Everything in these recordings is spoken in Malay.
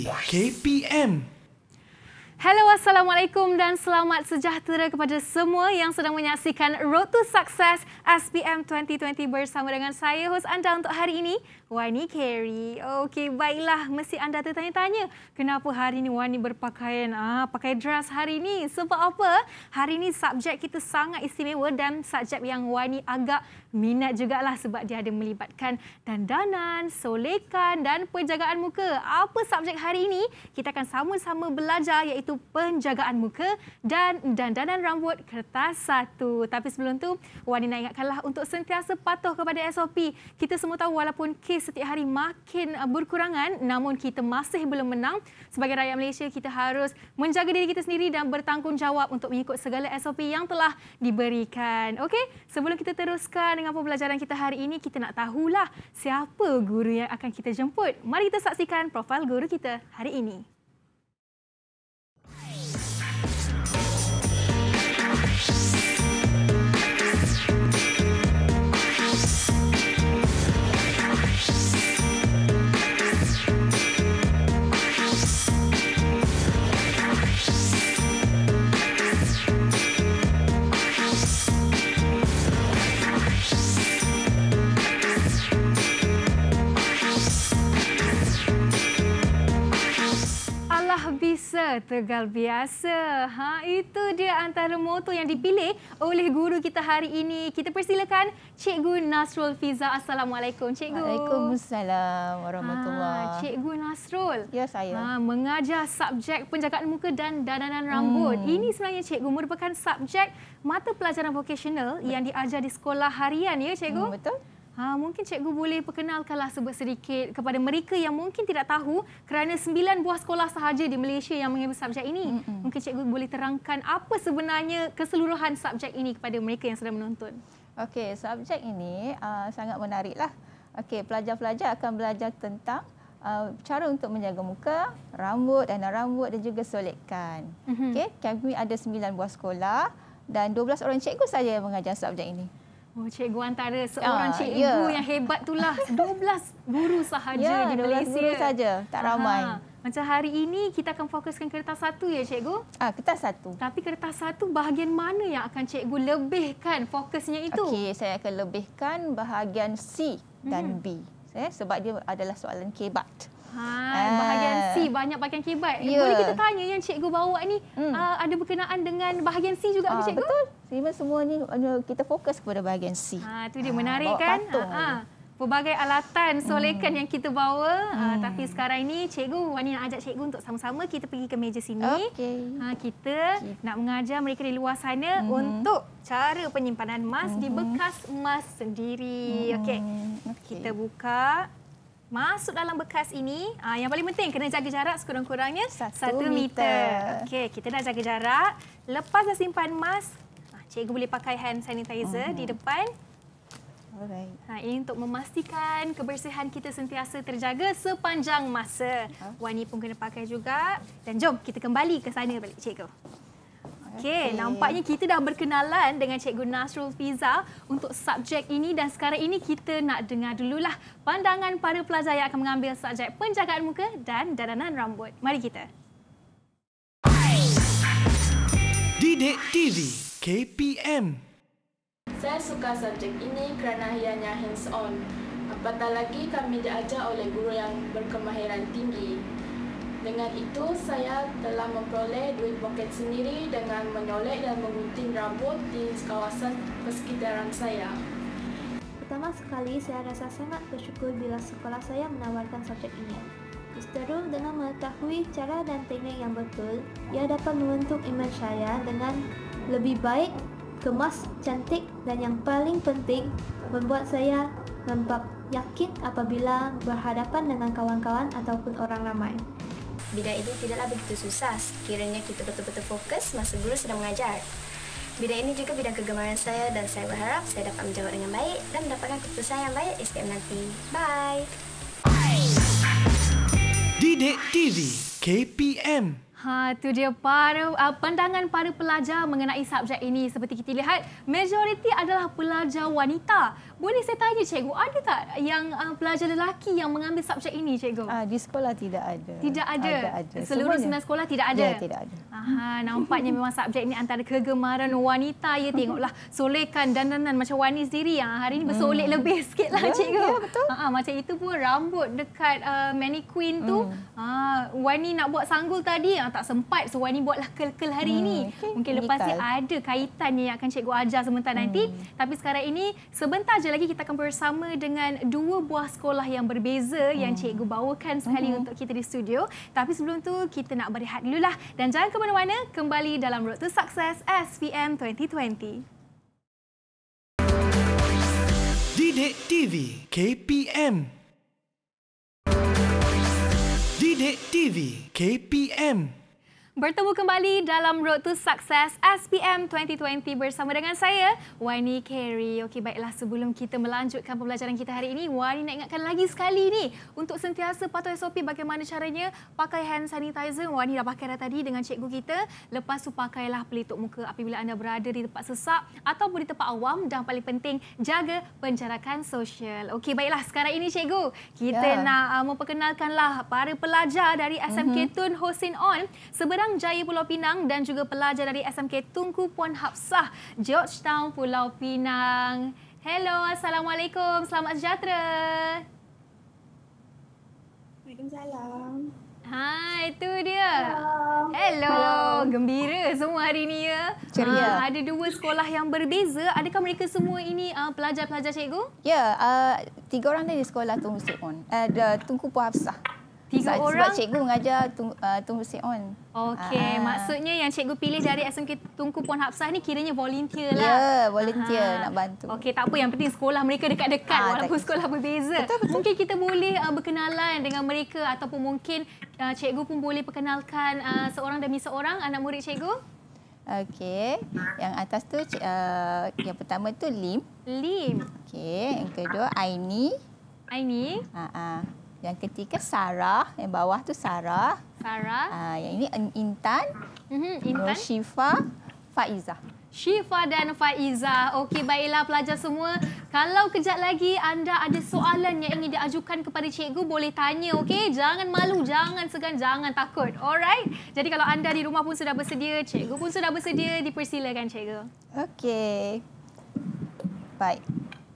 KPM Hello, Assalamualaikum dan selamat sejahtera kepada semua yang sedang menyaksikan Road to Success SPM 2020 bersama dengan saya, host anda untuk hari ini, Wani Carey. Okey, baiklah. Mesti anda tertanya-tanya, kenapa hari ini Wani berpakaian ah pakai dress hari ini? Sebab apa? Hari ini subjek kita sangat istimewa dan subjek yang Wani agak minat jugalah sebab dia ada melibatkan dandanan, solekan dan penjagaan muka. Apa subjek hari ini? Kita akan sama-sama belajar iaitu penjagaan muka dan dandanan rambut kertas satu. Tapi sebelum tu, Wani nak ingatkanlah untuk sentiasa patuh kepada SOP. Kita semua tahu walaupun kes setiap hari makin berkurangan, namun kita masih belum menang. Sebagai rakyat Malaysia, kita harus menjaga diri kita sendiri dan bertanggungjawab untuk mengikut segala SOP yang telah diberikan. Okey, sebelum kita teruskan dengan pembelajaran kita hari ini, kita nak tahulah siapa guru yang akan kita jemput. Mari kita saksikan profil guru kita hari ini. Bisa tegal biasa. Ha itu dia antara moto yang dipilih oleh guru kita hari ini. Kita persilakan Cikgu Nasrul Fiza. Assalamualaikum Cikgu. Waalaikumsalam warahmatullahi. Ha, Cikgu Nasrul. Ya saya. Ha, mengajar subjek penjagaan muka dan dandanan rambut. Hmm. Ini sebenarnya Cikgu merupakan subjek mata pelajaran vokasional yang diajar di sekolah harian ya Cikgu? Hmm, betul. Ha, mungkin cikgu boleh perkenalkanlah sebut sedikit kepada mereka yang mungkin tidak tahu kerana sembilan buah sekolah sahaja di Malaysia yang mengambil subjek ini. Mm-hmm. Mungkin cikgu boleh terangkan apa sebenarnya keseluruhan subjek ini kepada mereka yang sedang menonton. Okey, subjek ini uh, sangat menariklah. Okey, pelajar-pelajar akan belajar tentang uh, cara untuk menjaga muka, rambut dan rambut dan juga solekan. Mm-hmm. Okey, kami ada sembilan buah sekolah dan 12 orang cikgu saja yang mengajar subjek ini. Oh, cikgu antara seorang uh, cikgu yeah. yang hebat itulah 12 guru sahaja yeah, di Malaysia. guru saja, tak ramai. Aha. Macam hari ini kita akan fokuskan kertas satu ya cikgu? Ah, kertas satu. Tapi kertas satu bahagian mana yang akan cikgu lebihkan fokusnya itu? Okey, saya akan lebihkan bahagian C dan hmm. B. Eh, sebab dia adalah soalan kebat. Ha, bahagian C banyak bahagian kibat. Yeah. Boleh kita tanya yang cikgu bawa ni hmm. uh, ada berkenaan dengan bahagian C juga uh, ke cikgu? Betul. Memang semua ni kita fokus kepada bahagian C. Ha, tu dia menarik uh, kan? Ha, pelbagai alatan solekan hmm. yang kita bawa. Hmm. Uh, tapi sekarang ini cikgu Wani nak ajak cikgu untuk sama-sama kita pergi ke meja sini. Okay. Ha, kita okay. nak mengajar mereka di luar sana hmm. untuk cara penyimpanan emas hmm. di bekas emas sendiri. Hmm. Okey. Okay. Kita buka masuk dalam bekas ini, uh, yang paling penting kena jaga jarak sekurang-kurangnya satu meter. meter. Okey, kita dah jaga jarak. Lepas dah simpan emas, uh, cikgu boleh pakai hand sanitizer uh-huh. di depan. Alright. Ha, ini untuk memastikan kebersihan kita sentiasa terjaga sepanjang masa. Uh-huh. Wani pun kena pakai juga. Dan jom kita kembali ke sana balik cikgu. Okey, okay. nampaknya kita dah berkenalan dengan Cikgu Nasrul Fiza untuk subjek ini dan sekarang ini kita nak dengar dululah pandangan para pelajar yang akan mengambil subjek penjagaan muka dan dandanan rambut. Mari kita. Didik TV KPM Saya suka subjek ini kerana ianya hands-on. Apatah lagi kami diajar oleh guru yang berkemahiran tinggi. Dengan itu, saya telah memperoleh duit poket sendiri dengan menyolek dan menggunting rambut di kawasan persekitaran saya. Pertama sekali, saya rasa sangat bersyukur bila sekolah saya menawarkan subjek ini. Seterus dengan mengetahui cara dan teknik yang betul, ia dapat membentuk imej saya dengan lebih baik, kemas, cantik dan yang paling penting, membuat saya nampak yakin apabila berhadapan dengan kawan-kawan ataupun orang ramai. Bidang ini tidaklah begitu susah sekiranya kita betul-betul fokus masa guru sedang mengajar. Bidang ini juga bidang kegemaran saya dan saya berharap saya dapat menjawab dengan baik dan mendapatkan keputusan yang baik SPM nanti. Bye! Didik TV KPM Ha, tu dia para uh, pandangan para pelajar mengenai subjek ini. Seperti kita lihat, majoriti adalah pelajar wanita. Boleh saya tanya cikgu, ada tak yang uh, pelajar lelaki yang mengambil subjek ini cikgu? Ah, di sekolah tidak ada. Tidak ada. Ada, ada. Seluruh Semuanya. sembilan sekolah tidak ada. Ya, tidak ada. Aha, nampaknya memang subjek ini antara kegemaran wanita. Ya tengoklah solekan dandanan macam Wani sendiri yang hari ini bersolek hmm. lebih sikit lah Ya, cikgu. ya, betul. Ha, macam itu pun rambut dekat uh, mannequin tu. Hmm. Ha, Wani nak buat sanggul tadi yang tak sempat. So Wani buatlah kel-kel hari Hmm, ini. okey, Mungkin lepas ni ada kaitannya yang akan cikgu ajar sebentar nanti. Hmm. Tapi sekarang ini sebentar je lagi kita akan bersama dengan dua buah sekolah yang berbeza yang Hmm. cikgu bawakan sekali untuk kita di studio. Tapi sebelum tu kita nak berehat dululah dan jangan ke mana-mana kembali dalam Road to Success SPM 2020. Didik TV KPM Didik TV KPM Bertemu kembali dalam Road to Success SPM 2020 bersama dengan saya, Wani Carey. Okey, baiklah sebelum kita melanjutkan pembelajaran kita hari ini, Wani nak ingatkan lagi sekali ni untuk sentiasa patuh SOP bagaimana caranya pakai hand sanitizer. Wani dah pakai dah tadi dengan cikgu kita. Lepas tu pakailah pelitup muka apabila anda berada di tempat sesak ataupun di tempat awam dan paling penting jaga penjarakan sosial. Okey, baiklah sekarang ini cikgu, kita Ya. nak uh, memperkenalkanlah para pelajar dari SMK Tun Hosin On Seberang Jaya Pulau Pinang dan juga pelajar dari SMK Tunku Puan Hafsah Georgetown Pulau Pinang. Hello, Assalamualaikum. Selamat sejahtera. Waalaikumsalam. Hai, itu dia. Hello. Gembira semua hari ini ya. Ceria. Ah, ada dua sekolah yang berbeza. Adakah mereka semua ini uh, pelajar-pelajar cikgu? Ya, uh, tiga orang dari sekolah Tun Hussein On. Uh, Tunku Puan Hafsah. Tiga Sebab- orang? Sebab cikgu mengajar Tung, uh, Tun Hussein On. Okey, Ah. maksudnya yang cikgu pilih dari SMK Tunku Puan Hafsah ni kiranya volunteer lah. Ya, volunteer Aha. nak bantu. Okey, tak apa. Yang penting sekolah mereka dekat-dekat Ah, walaupun tak- sekolah berbeza. Betul, betul. Mungkin kita boleh uh, berkenalan dengan mereka ataupun mungkin uh, cikgu pun boleh perkenalkan uh, seorang demi seorang anak murid cikgu. Okey. Yang atas tu uh, yang pertama tu Lim. Lim, Okey, yang kedua Aini. Aini, Ha ah. Yang ketiga Sarah, yang bawah tu Sarah. Sarah, Ah, yang ini In- Intan, mhm, Nur Intan, Syifa, Faizah. Syifa dan Faiza. Okey, baiklah pelajar semua. Kalau kejap lagi anda ada soalan yang ingin diajukan kepada cikgu, boleh tanya, okey? Jangan malu, jangan segan, jangan takut. Alright? Jadi kalau anda di rumah pun sudah bersedia, cikgu pun sudah bersedia, dipersilakan cikgu. Okey. Baik.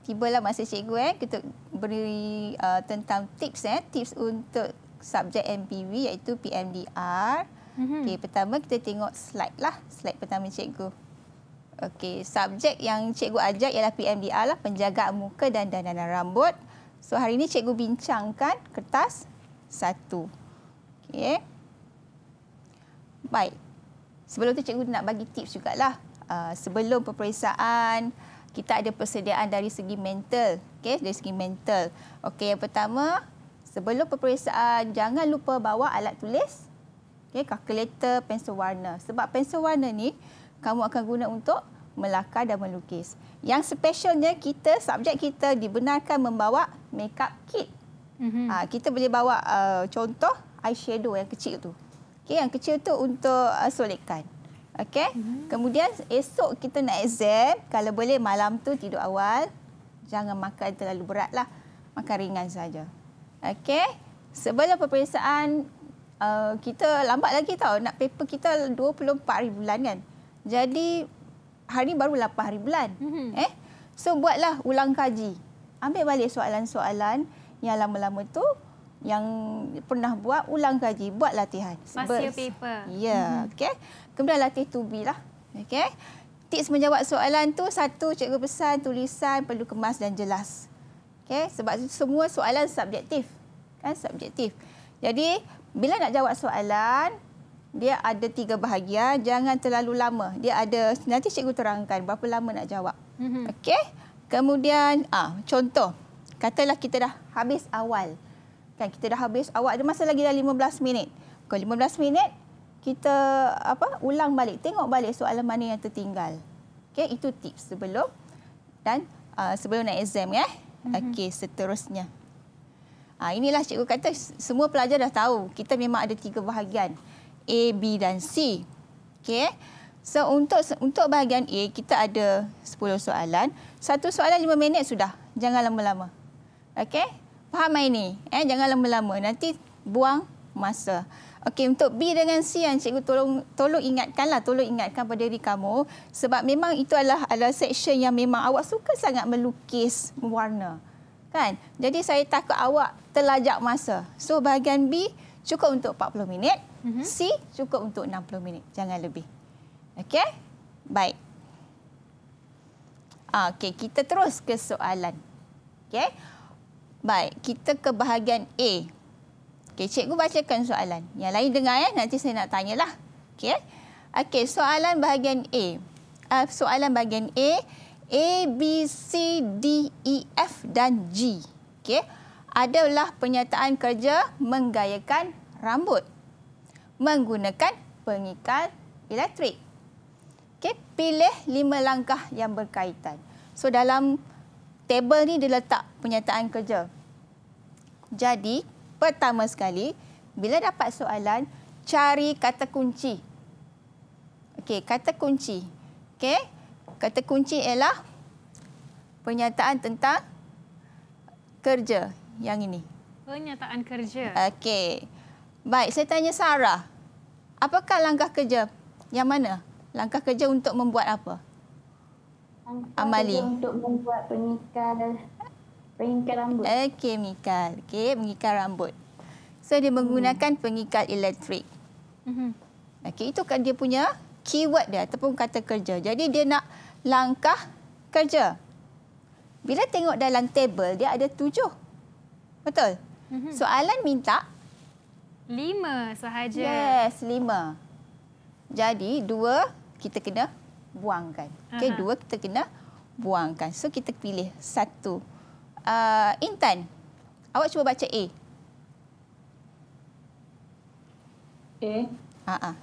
Tibalah masa cikgu eh kita beri uh, tentang tips eh tips untuk subjek MPV iaitu PMDR. Mhm. Okey, pertama kita tengok slide lah, slide pertama cikgu. Okey, subjek yang cikgu ajar ialah PMDR lah, penjagaan muka dan dandanan rambut. So hari ini cikgu bincangkan kertas satu. Okey. Baik. Sebelum tu cikgu nak bagi tips jugalah. Uh, sebelum peperiksaan, kita ada persediaan dari segi mental. Okay, dari segi mental. Okey, yang pertama, sebelum peperiksaan, jangan lupa bawa alat tulis. Okay, kalkulator, pensel warna. Sebab pensel warna ni, kamu akan guna untuk melakar dan melukis. Yang specialnya, kita, subjek kita dibenarkan membawa makeup kit. Mhm. Ha, kita boleh bawa uh, contoh eyeshadow yang kecil tu. Okey, yang kecil tu untuk uh, solekan. Okey. Mm-hmm. Kemudian esok kita nak exam, kalau boleh malam tu tidur awal. Jangan makan terlalu berat lah. Makan ringan saja. Okey. Sebelum peperiksaan uh, kita lambat lagi tau. Nak paper kita 24 hari bulan kan. Jadi hari baru 8 hari bulan. Mhm. Eh. So buatlah ulang kaji. Ambil balik soalan-soalan yang lama-lama tu yang pernah buat ulang kaji, buat latihan. Year paper. Ya, mm-hmm. okey. Kemudian latih to be lah. Okey. Tips menjawab soalan tu satu cikgu pesan tulisan perlu kemas dan jelas. Okey, sebab semua soalan subjektif. Kan subjektif. Jadi bila nak jawab soalan dia ada tiga bahagian, jangan terlalu lama. Dia ada nanti cikgu terangkan berapa lama nak jawab. Mhm. Okey. Kemudian ah contoh katalah kita dah habis awal. Kan kita dah habis awal ada masa lagi dah 15 minit. Kalau 15 minit kita apa ulang balik tengok balik soalan mana yang tertinggal. Okey itu tips sebelum dan uh, sebelum nak exam ya. Mm-hmm. Okey seterusnya. Ah inilah cikgu kata semua pelajar dah tahu kita memang ada tiga bahagian. A, B dan C. Okey. So untuk untuk bahagian A kita ada 10 soalan. Satu soalan 5 minit sudah. Jangan lama-lama. Okey? Faham ini? Eh jangan lama-lama. Nanti buang masa. Okey, untuk B dengan C yang cikgu tolong tolong ingatkanlah, tolong ingatkan pada diri kamu sebab memang itu adalah adalah section yang memang awak suka sangat melukis warna. Kan? Jadi saya takut awak terlajak masa. So bahagian B cukup untuk 40 minit, mm-hmm. C cukup untuk 60 minit, jangan lebih. Okey? Baik. Ah, okey, kita terus ke soalan. Okey? Baik, kita ke bahagian A. Okey, cikgu bacakan soalan. Yang lain dengar ya, nanti saya nak tanyalah. Okey. Okey, soalan bahagian A. Uh, soalan bahagian A, A, B, C, D, E, F dan G. Okey. Adalah penyataan kerja menggayakan rambut menggunakan pengikal elektrik. Okey, pilih lima langkah yang berkaitan. So dalam table ni dia letak penyataan kerja. Jadi, Pertama sekali, bila dapat soalan, cari kata kunci. Okey, kata kunci. Okey, kata kunci ialah pernyataan tentang kerja yang ini. Pernyataan kerja. Okey. Baik, saya tanya Sarah. Apakah langkah kerja? Yang mana? Langkah kerja untuk membuat apa? Langkah Amali. kerja untuk membuat pengikal Pengikal rambut. Okey, mengikat. Okey, mengikat rambut. So, dia menggunakan hmm. pengikat elektrik. Mhm. Okey, itu kan dia punya keyword dia ataupun kata kerja. Jadi, dia nak langkah kerja. Bila tengok dalam table, dia ada tujuh. Betul? Mhm. Soalan minta? Lima sahaja. Yes, lima. Jadi, dua kita kena buangkan. Okey, dua kita kena buangkan. So, kita pilih satu uh, Intan, awak cuba baca A. A. Ha ah.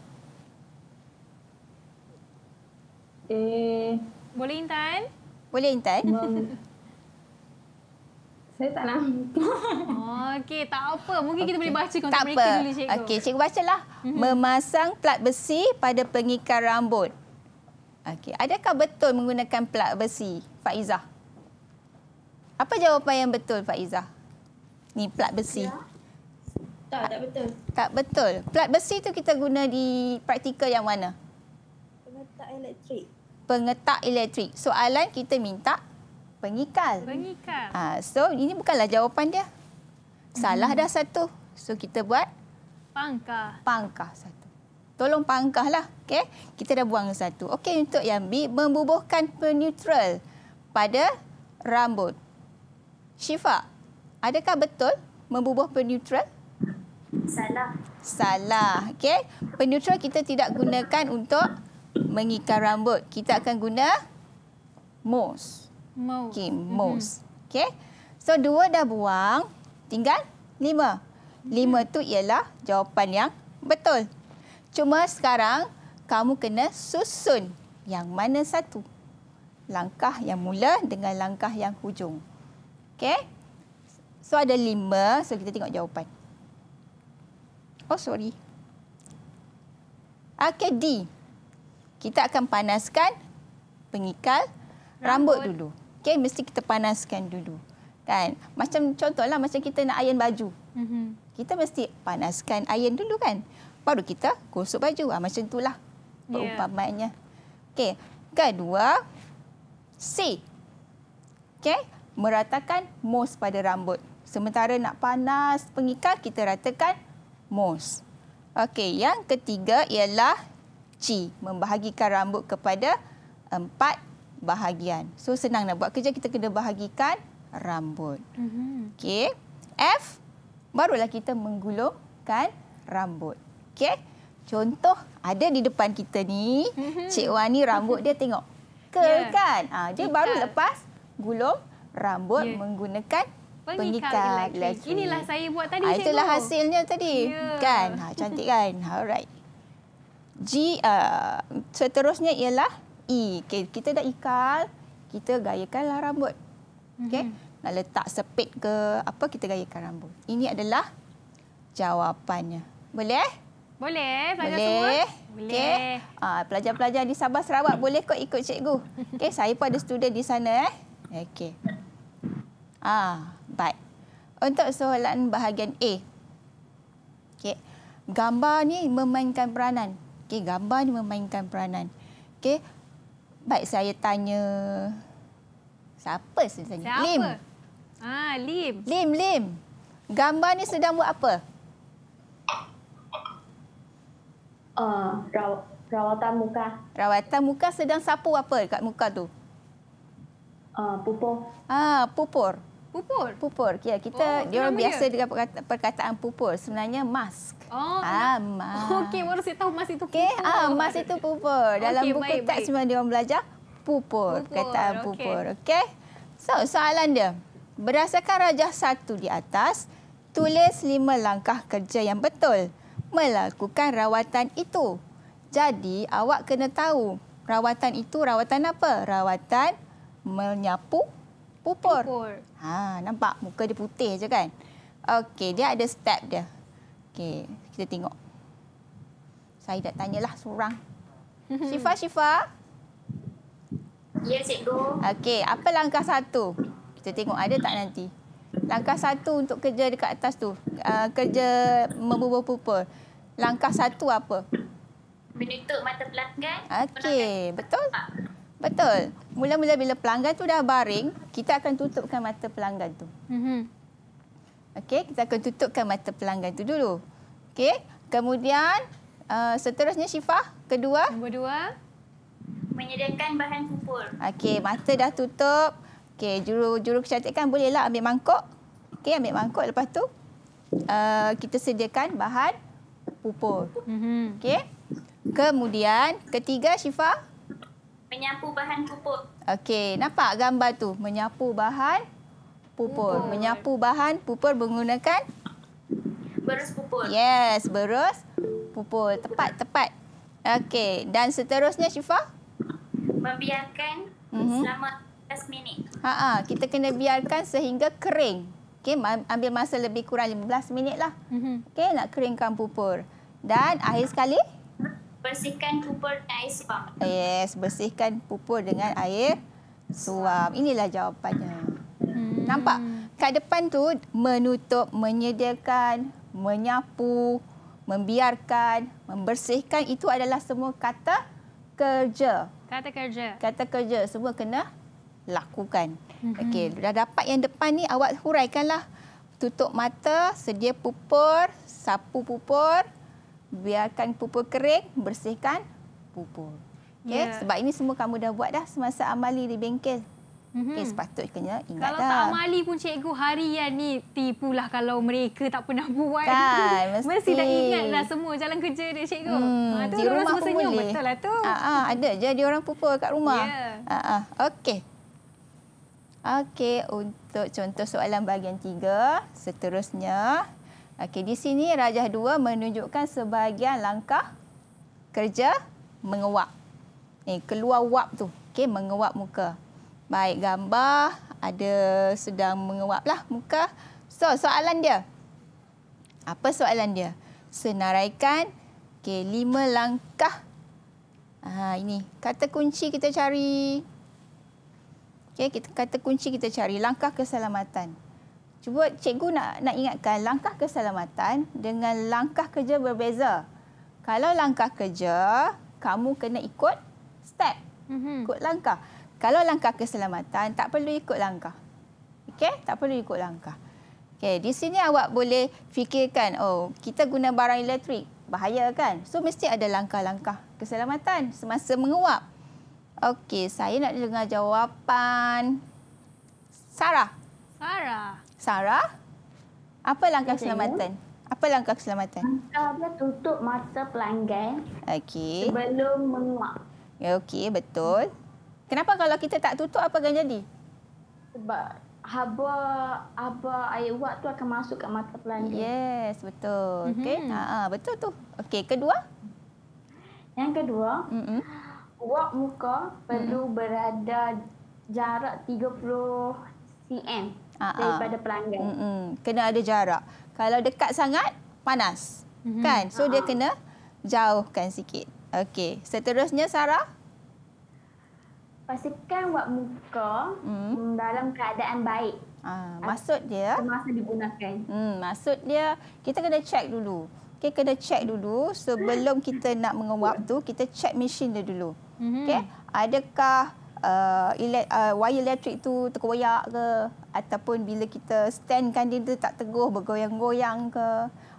A. Boleh Intan? Boleh Intan? Mem- saya tak nampak. Okey, tak apa. Mungkin kita boleh baca untuk tak mereka apa. dulu cikgu. Okey, cikgu bacalah. Mm-hmm. Memasang plat besi pada pengikat rambut. Okey, adakah betul menggunakan plat besi, Faizah? Apa jawapan yang betul, Faizah? Ni plat besi. Ya. Tak, tak betul. Tak betul. Plat besi tu kita guna di praktikal yang mana? Pengetak elektrik. Pengetak elektrik. Soalan kita minta pengikal. Pengikat. Ah, so ini bukanlah jawapan dia. Salah dah satu. So kita buat Pangkah. pangkah satu. Tolong pangkahlah. Okey. Kita dah buang satu. Okey untuk yang B membubuhkan peneutral pada rambut. Syifa, adakah betul membubuh peneutral? Salah. Salah. Okey. Peneutral kita tidak gunakan untuk mengikat rambut. Kita akan guna mousse. Mau. Okey, mousse. Okey. So dua dah buang, tinggal lima. Lima tu ialah jawapan yang betul. Cuma sekarang kamu kena susun yang mana satu. Langkah yang mula dengan langkah yang hujung. Okey. So ada lima, so kita tengok jawapan. Oh sorry. Okey D. Kita akan panaskan pengikal rambut, Rambut. dulu. Okey, mesti kita panaskan dulu. Kan? Macam contohlah macam kita nak iron baju. Mhm. Kita mesti panaskan iron dulu kan. Baru kita gosok baju. Ah macam itulah Ya. perumpamannya. Okey, kedua C. Okey, meratakan mousse pada rambut. Sementara nak panas pengikal kita ratakan mousse. Okey, yang ketiga ialah C, membahagikan rambut kepada empat bahagian. So senang nak buat kerja kita kena bahagikan rambut. Mhm. Okey. F barulah kita menggulungkan rambut. Okey. Contoh ada di depan kita ni, Cik Wan ni rambut dia tengok. Curl Ya. kan? Ha, dia baru lepas gulung rambut Ya. menggunakan Pengikat pengikat. Inilah saya buat tadi, Ha, itulah cikgu. hasilnya tadi. Ya. Kan? Ha, cantik kan? Alright. G uh, seterusnya ialah E. Okay, kita dah ikal, kita gayakanlah rambut. Okey. Nak letak sepit ke apa kita gayakan rambut. Ini adalah jawapannya. Boleh? Boleh pelajar boleh. semua? Boleh. Ah, pelajar-pelajar di Sabah Sarawak boleh kok ikut cikgu. Okey, saya pun ada student di sana eh. Okey. Ah, baik. Untuk soalan bahagian A. Okey. Gambar ni memainkan peranan. Okey, gambar ni memainkan peranan. Okey. Baik saya tanya siapa saya tanya? Siapa? Lim. Ah, Lim. Lim, Lim. Gambar ni sedang buat apa? Uh, raw, rawatan muka, Rawatan muka sedang sapu apa kat muka tu? uh, pupur. Ah, pupur. Pupur. Pupur. Ya, kita Oh, dia orang biasa dia? dengan perkata- perkataan pupur. Sebenarnya mask. Oh. Ah, mask. Okey, baru saya tahu mas itu Okey, pupur. ah, mask itu pupur. Dalam Okey, buku baik, teks memang dia orang belajar pupur, Pupur, perkataan okey. pupur. Okey. So, soalan dia. Berdasarkan rajah satu di atas, tulis lima langkah kerja yang betul melakukan rawatan itu. Jadi, awak kena tahu rawatan itu rawatan apa? Rawatan menyapu pupur. Pupur. Ha, nampak muka dia putih je kan? Okey, dia ada step dia. Okey, kita tengok. Saya dah tanyalah seorang. Syifa, Syifa. Ya, cikgu. Okey, apa langkah satu? Kita tengok ada tak nanti. Langkah satu untuk kerja dekat atas tu. Uh, kerja membubur pupur. Langkah satu apa? Menutup mata pelanggan. Okey, betul? Betul. Mula-mula bila pelanggan tu dah baring, kita akan tutupkan mata pelanggan tu. Mhm. Okey, kita akan tutupkan mata pelanggan tu dulu. Okey, kemudian uh, seterusnya Syifa, kedua. Nombor dua. Menyediakan bahan pupur. Okey, mata dah tutup. Okey, juru juru kecantikan bolehlah ambil mangkuk. Okey, ambil mangkuk lepas tu uh, kita sediakan bahan pupur. Mhm. Okey. Kemudian ketiga Syifa. Menyapu bahan pupur. Okey, nampak gambar tu menyapu bahan pupur. Pupur. Menyapu bahan pupur menggunakan Berus pupur. yes, berus pupur. Tepat, tepat. Okey, dan seterusnya Syifa? Membiarkan Mhm. selama 15 minit. Ha ah, kita kena biarkan sehingga kering. Okey, ambil masa lebih kurang 15 minit lah. Mhm. Okey, nak keringkan pupur. Dan akhir sekali, Bersihkan pupur dengan air suam. yes, bersihkan pupur dengan air suam. Inilah jawapannya. Hmm. Nampak? Kat depan tu menutup, menyediakan, menyapu, membiarkan, membersihkan itu adalah semua kata kerja. Kata kerja. Kata kerja semua kena lakukan. Mm-hmm. Okey, dah dapat yang depan ni awak huraikanlah. Tutup mata, sedia pupur, sapu pupur, biarkan pupur kering, bersihkan pupur. Okey, Ya. sebab ini semua kamu dah buat dah semasa amali di bengkel. Mhm. Okey, sepatutnya ingat Kalau dah. tak amali pun cikgu harian ni tipulah kalau mereka tak pernah buat. Kan, mesti. mesti dah ingat dah semua jalan kerja dia cikgu. Hmm, ha, tu di rumah pun senyum. boleh. Betul lah tu. Ah, ah, ada je dia orang pupur kat rumah. Ya. Ah, ah. Okey. Okey, untuk contoh soalan bahagian tiga, seterusnya. Okey, di sini rajah dua menunjukkan sebahagian langkah kerja mengewap. Ni keluar wap tu. Okey, mengewap muka. Baik, gambar ada sedang mengewap lah muka. So, soalan dia. Apa soalan dia? Senaraikan okey, lima langkah. Ah, ini. Kata kunci kita cari. Okey, kita kata kunci kita cari langkah keselamatan. Cuba cikgu nak nak ingatkan langkah keselamatan dengan langkah kerja berbeza. Kalau langkah kerja, kamu kena ikut step, Mhm. ikut langkah. Kalau langkah keselamatan, tak perlu ikut langkah. Okey, tak perlu ikut langkah. Okey, di sini awak boleh fikirkan, oh, kita guna barang elektrik, bahaya kan? So mesti ada langkah-langkah keselamatan semasa menguap. Okey, saya nak dengar jawapan Sarah. Sarah. Sarah, apa langkah keselamatan? Apa langkah keselamatan? Mata dia tutup mata pelanggan Okey. sebelum menguap. Okey, betul. Kenapa kalau kita tak tutup apa akan jadi? Sebab haba haba air uap tu akan masuk kat mata pelanggan. Yes, betul. Mhm. Okey. Ha, ha, betul tu. Okey, kedua? Yang kedua, Mm-mm. uap muka perlu berada jarak 30 cm Ah, ah. daripada pelanggan. Mm-mm. Kena ada jarak. Kalau dekat sangat, panas. Mm-hmm. Kan? So dia kena jauhkan sikit. Okey. Seterusnya Sarah? Pastikan buat muka hmm. dalam keadaan baik. Ah, maksud dia semasa digunakan. Hmm, maksud dia kita kena check dulu. Okey, kena check dulu sebelum kita nak menguap tu, kita check mesin dia dulu. Mm-hmm. Okey, adakah uh, ele- uh, wire elektrik tu terkoyak ke ataupun bila kita standkan dia tu tak teguh bergoyang-goyang ke?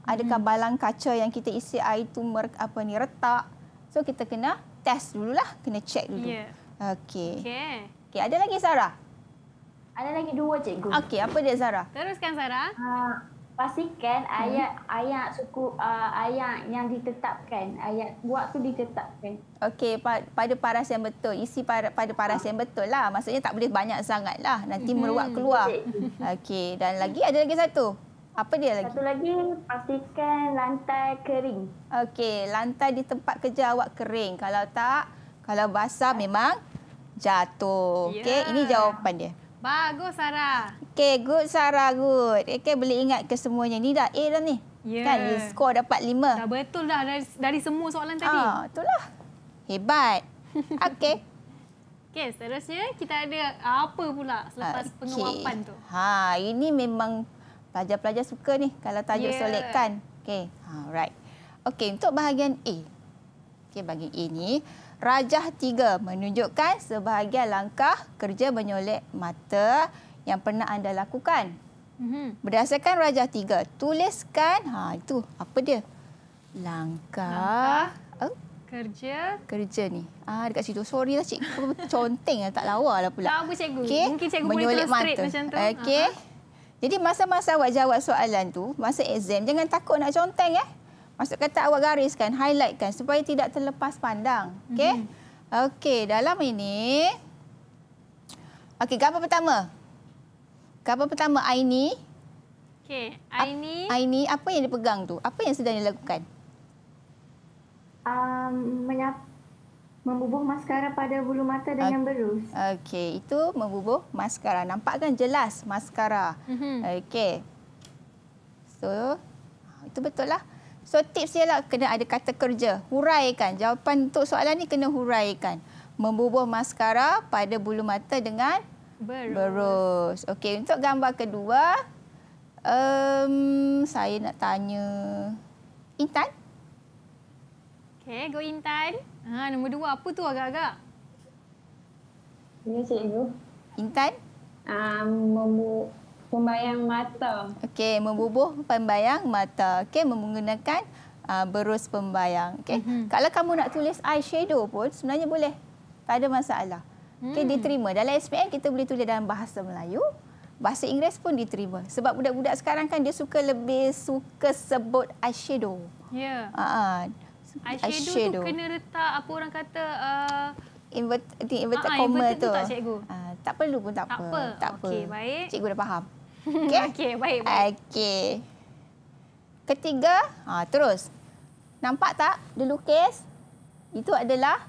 Adakah hmm. balang kaca yang kita isi air tu mer- apa ni retak? So kita kena test dululah kena check dulu. Yeah. okey. Okey. Okey ada lagi Sarah ada lagi dua cikgu. Okey apa dia Sarah teruskan Sarah uh, pastikan hmm. ayat ayat suku uh, ayat yang ditetapkan ayat buat tu ditetapkan okey pa- pada paras yang betul isi pada pada paras yang betul lah maksudnya tak boleh banyak sangat lah nanti hmm. meruak keluar okey dan lagi ada lagi satu apa dia lagi? Satu lagi, pastikan lantai kering. Okey, lantai di tempat kerja awak kering. Kalau tak, kalau basah memang jatuh. Yeah. Okey, ini jawapan dia. Bagus Sarah. Okay, good Sarah, good. Okay, boleh ingat ke semuanya. Ni dah A dah ni. Yeah. Kan, ni skor dapat lima. Dah betul dah dari, dari semua soalan tadi. Ah, itulah. Hebat. Okay. okay, seterusnya kita ada apa pula selepas okay. penguapan tu? Ha, ini memang pelajar-pelajar suka ni kalau tajuk yeah. solekan. Okay, ha, right. Okay, untuk bahagian A. Okay, bahagian A ni Rajah tiga menunjukkan sebahagian langkah kerja menyolek mata yang pernah anda lakukan. Mm-hmm. Berdasarkan rajah tiga, tuliskan, ha itu apa dia? Langkah, langkah oh, kerja kerja ni. Ah dekat situ. Sorry lah cik, conteng lah tak lawa lah pula. Tak apa cikgu. Okay. Mungkin cikgu menyolek boleh terus straight macam tu. Okey. Jadi masa-masa awak jawab soalan tu, masa exam jangan takut nak conteng eh. Maksud kata awak gariskan, highlightkan supaya tidak terlepas pandang. Okey? Mm-hmm. Okey, dalam ini Okey, gambar pertama. Gambar pertama Aini. Okey, Aini. Aini apa yang dipegang tu? Apa yang sedang dilakukan? Um, menyap membubuh maskara pada bulu mata dengan okay. berus. Okey, itu membubuh maskara. Nampak kan jelas maskara. Mm-hmm. Okey. So, itu betul lah. So tips dia lah kena ada kata kerja. Huraikan. Jawapan untuk soalan ni kena huraikan. Membubuh maskara pada bulu mata dengan berus. berus. Okey, untuk gambar kedua, um, saya nak tanya Intan. Okey, go Intan. Ha, nombor dua apa tu agak-agak? Ya, cikgu. Intan? Um, membu pembayang mata. Okey, membubuh pembayang mata. Okey, menggunakan uh, berus pembayang. Okey. Mm-hmm. Kalau kamu nak tulis eyeshadow pun sebenarnya boleh. Tak ada masalah. Okey, mm. diterima. Dalam SPM kita boleh tulis dalam bahasa Melayu. Bahasa Inggeris pun diterima. Sebab budak-budak sekarang kan dia suka lebih suka sebut eyeshadow. Ya. Yeah. Uh, eyeshadow, eyeshadow tu kena letak apa orang kata uh, invert inverted uh, comma tu. tak cikgu? Uh, tak perlu pun tak, tak apa. Tak Okey, baik. Cikgu dah faham. Okey. Okey, baik, baik. Okey. Ketiga, ha, terus. Nampak tak dia lukis? Itu adalah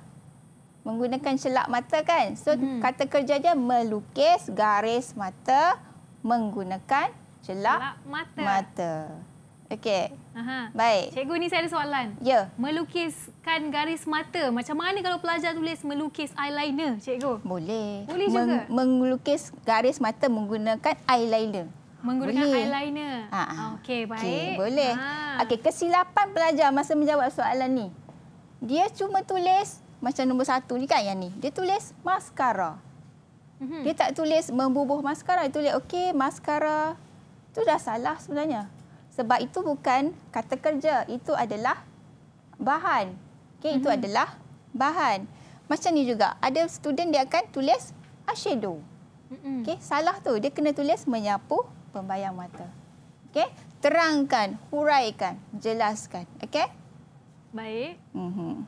menggunakan celak mata kan? So, hmm. kata kerja dia melukis garis mata menggunakan celak, celak mata. mata. Okey. Aha. Baik. Cikgu ni saya ada soalan. Ya. Melukiskan garis mata. Macam mana kalau pelajar tulis melukis eyeliner, cikgu? Boleh. Boleh juga. Meng- melukis garis mata menggunakan eyeliner. Menggunakan boleh. eyeliner. Ha. Okey, baik. Okay, boleh. Ha. Okey, kesilapan pelajar masa menjawab soalan ni. Dia cuma tulis macam nombor satu ni kan yang ni. Dia tulis maskara. Mm-hmm. Dia tak tulis membubuh maskara. Dia tulis okey, maskara. Itu dah salah sebenarnya. Sebab itu bukan kata kerja, itu adalah bahan. Okey, mm-hmm. itu mhm. adalah bahan. Macam ni juga, ada student dia akan tulis eyeshadow. Mm-hmm. Okey, salah tu. Dia kena tulis menyapu pembayang mata. Okey, terangkan, huraikan, jelaskan. Okey? Baik. Mhm.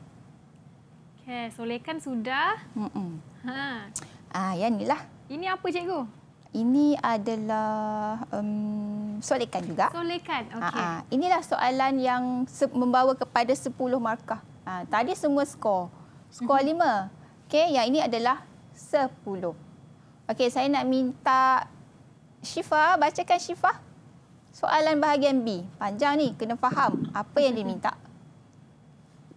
Okey, solekan sudah. Mhm. Ha. Ah, yang inilah. Ini apa cikgu? Ini adalah um, solekan juga. Solekan, okey. Ha, inilah soalan yang membawa kepada 10 markah. Ha, tadi semua skor. Skor mm-hmm. 5. Okey, yang ini adalah 10. Okey, saya nak minta Syifa, bacakan Syifa soalan bahagian B. Panjang ni, kena faham apa yang diminta.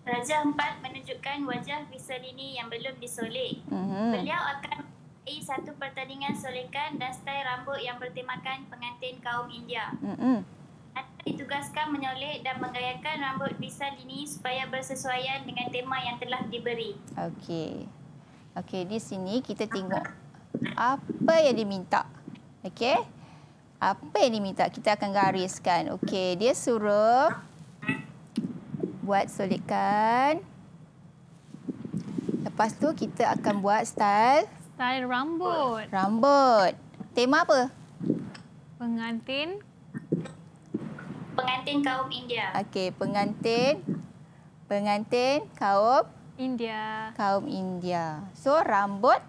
Rajah empat menunjukkan wajah Visalini yang belum disolek. Mhm. Beliau akan melalui satu pertandingan solekan dan style rambut yang bertemakan pengantin kaum India. Mhm. Anda ditugaskan menyolek dan menggayakan rambut Visalini supaya bersesuaian dengan tema yang telah diberi. Okey. Okey, di sini kita tengok apa yang diminta. Okey. Apa yang diminta kita akan gariskan. Okey, dia suruh buat solekan. Lepas tu kita akan buat style Style rambut. rambut. Tema apa? Pengantin Pengantin kaum India. Okey, pengantin pengantin kaum India. kaum India. So rambut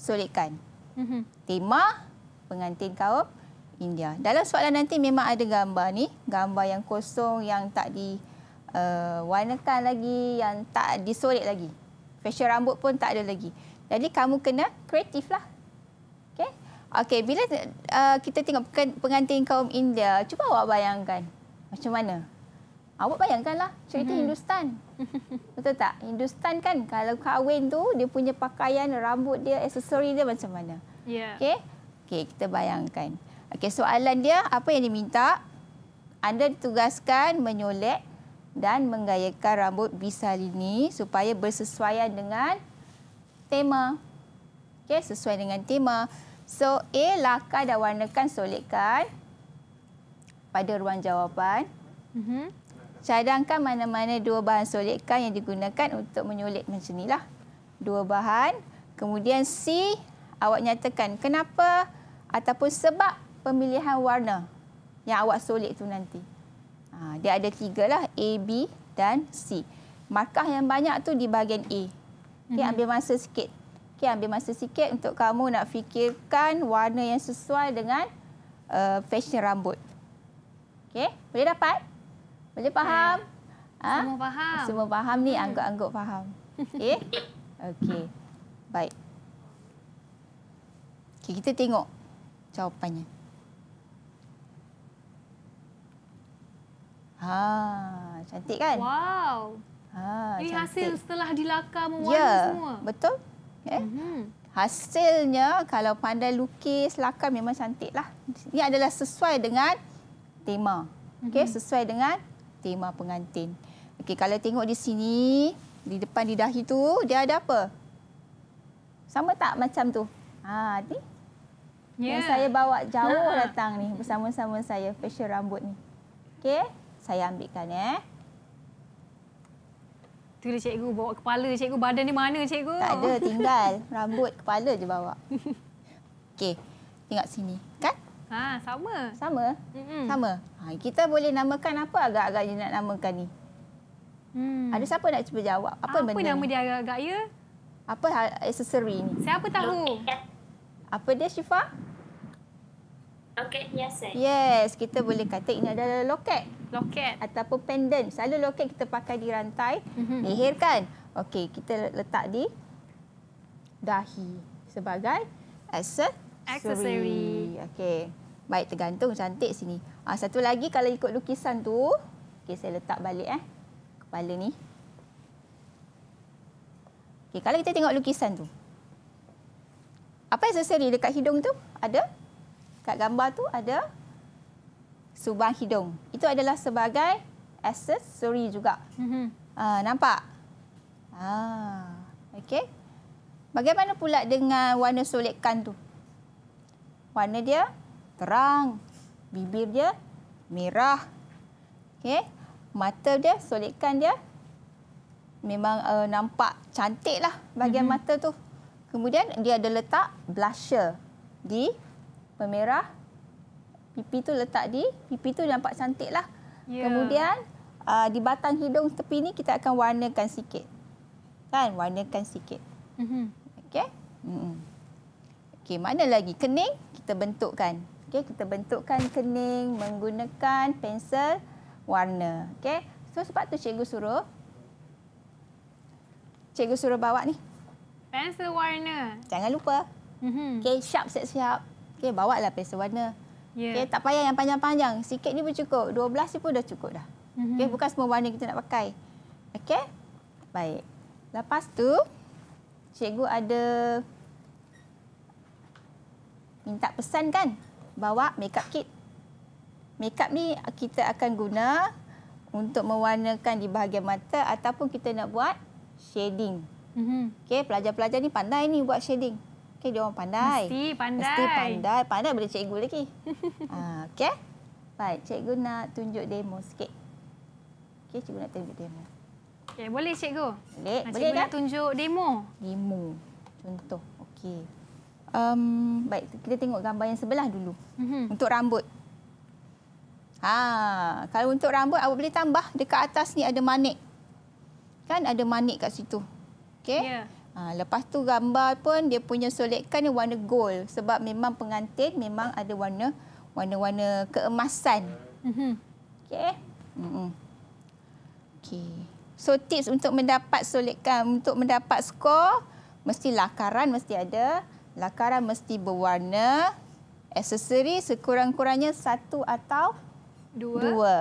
solekan. Mhm. tema pengantin kaum India. Dalam soalan nanti memang ada gambar ni, gambar yang kosong yang tak di uh, warnakan lagi, yang tak disolek lagi. Fashion rambut pun tak ada lagi. Jadi kamu kena kreatif lah. Okay? Okay, bila uh, kita tengok pen- pengantin kaum India, cuba awak bayangkan macam mana? Awak bayangkanlah cerita mm-hmm. Hindustan. Betul tak? Hindustan kan kalau kahwin tu dia punya pakaian, rambut dia, aksesori dia macam mana? Ya. Okey. Okey, kita bayangkan. Okey, soalan dia apa yang diminta? Anda ditugaskan menyolek dan menggayakan rambut Bisalini supaya bersesuaian dengan tema. Okey, sesuai dengan tema. So, A lakar dan warnakan solekkan pada ruang jawapan. Mhm. Cadangkan mana-mana dua bahan solekkan yang digunakan untuk menyolek macam ni lah. Dua bahan. Kemudian C, awak nyatakan kenapa ataupun sebab pemilihan warna yang awak solek tu nanti. Ha, dia ada tiga lah, A, B dan C. Markah yang banyak tu di bahagian A. Okay, ambil masa sikit. Okay, ambil masa sikit untuk kamu nak fikirkan warna yang sesuai dengan uh, fashion rambut. Okay, boleh dapat? Boleh faham? Ha? Semua faham. Semua faham ni, angguk-angguk faham. Okey? Okey. Baik. Okey, kita tengok jawapannya. Ha, cantik kan? Wow. Ha, Ini cantik. hasil setelah dilakar mewarna Ya, semua. betul. Eh? Mhm. Hasilnya kalau pandai lukis, lakar memang cantik lah. Ini adalah sesuai dengan tema. Okey, Mhm. sesuai dengan tema pengantin. Okey, kalau tengok di sini, di depan di dahi tu, dia ada apa? Sama tak macam tu? Ha, ni Ya. yang saya bawa jauh Ha-ha. datang ni bersama-sama saya fashion rambut ni. Okey, saya ambilkan eh. Tu dia cikgu bawa kepala cikgu. Badan di mana cikgu? Tak ada, tinggal rambut kepala je bawa. Okey, tengok sini. Kan? Ha, sama. Sama? Mm-mm. Sama. Ha, kita boleh namakan apa agak-agaknya nak namakan ni? Hmm. Ada siapa nak cuba jawab? Apa, Apa benda nama ni? dia agak-agak ya? Apa hal- aksesori ni? Siapa tahu? Apa dia Syifa? Loket hiasan. Yes, kita boleh kata ini adalah loket Loket. ataupun pendant. Selalu loket kita pakai di rantai Mhm. leher kan? Okey, kita letak di dahi sebagai. Aksesori. Okey. Baik, tergantung cantik sini. Ah, satu lagi kalau ikut lukisan tu, okey saya letak balik eh kepala ni. Okey, kalau kita tengok lukisan tu. Apa aksesori dekat hidung tu? Ada? Kat gambar tu ada subang hidung. Itu adalah sebagai aksesori juga. Mhm. Ah, nampak? Ah, okey. Bagaimana pula dengan warna solekan tu? Warna dia terang. Bibir dia merah. Okey. Mata dia, solekan dia memang uh, nampak cantik lah bahagian mm-hmm. mata tu. Kemudian dia ada letak blusher di pemerah. Pipi tu letak di, pipi tu nampak cantik lah. Ya. Kemudian uh, di batang hidung tepi ni kita akan warnakan sikit. Kan? Warnakan sikit. Mhm. Okey? Hmm. Okey, mana lagi? Kening kita bentukkan. Okey, kita bentukkan kening menggunakan pensel warna. Okey? So sebab tu cikgu suruh cikgu suruh bawa ni. Pensel warna. Jangan lupa. Mhm. Okey, siap siap siap. Okey, bawa lah pensel warna. Ya. Okay, tak payah yang panjang-panjang. Sikit ni pun cukup. 12 ni pun dah cukup dah. Mhm. Okay, bukan semua warna kita nak pakai. Okay? Baik. Lepas tu, cikgu ada minta pesan kan? Bawa makeup kit. Makeup ni kita akan guna untuk mewarnakan di bahagian mata ataupun kita nak buat shading. Mhm. Okey, pelajar-pelajar ni pandai ni buat shading. Okey, dia orang pandai. Mesti pandai. Mesti pandai. Pandai boleh cikgu lagi. ha, okey. Baik, cikgu nak tunjuk demo sikit. Okey, cikgu nak tunjuk demo. Okay, boleh cikgu? Boleh, Ah, boleh cikgu kan? nak tunjuk demo. Demo. Contoh. Okey. Um, baik, kita tengok gambar yang sebelah dulu. Mhm. Untuk rambut. Ha, kalau untuk rambut awak boleh tambah dekat atas ni ada manik. Kan ada manik kat situ. Okey? Ya. Ha, lepas tu gambar pun dia punya solekan ni warna gold sebab memang pengantin memang ada warna warna-warna keemasan. Mhm. Okey. Mm-mm. Okey. So tips untuk mendapat solekan untuk mendapat skor mesti lakaran mesti ada, lakaran mesti berwarna, aksesori sekurang-kurangnya satu atau Dua. dua.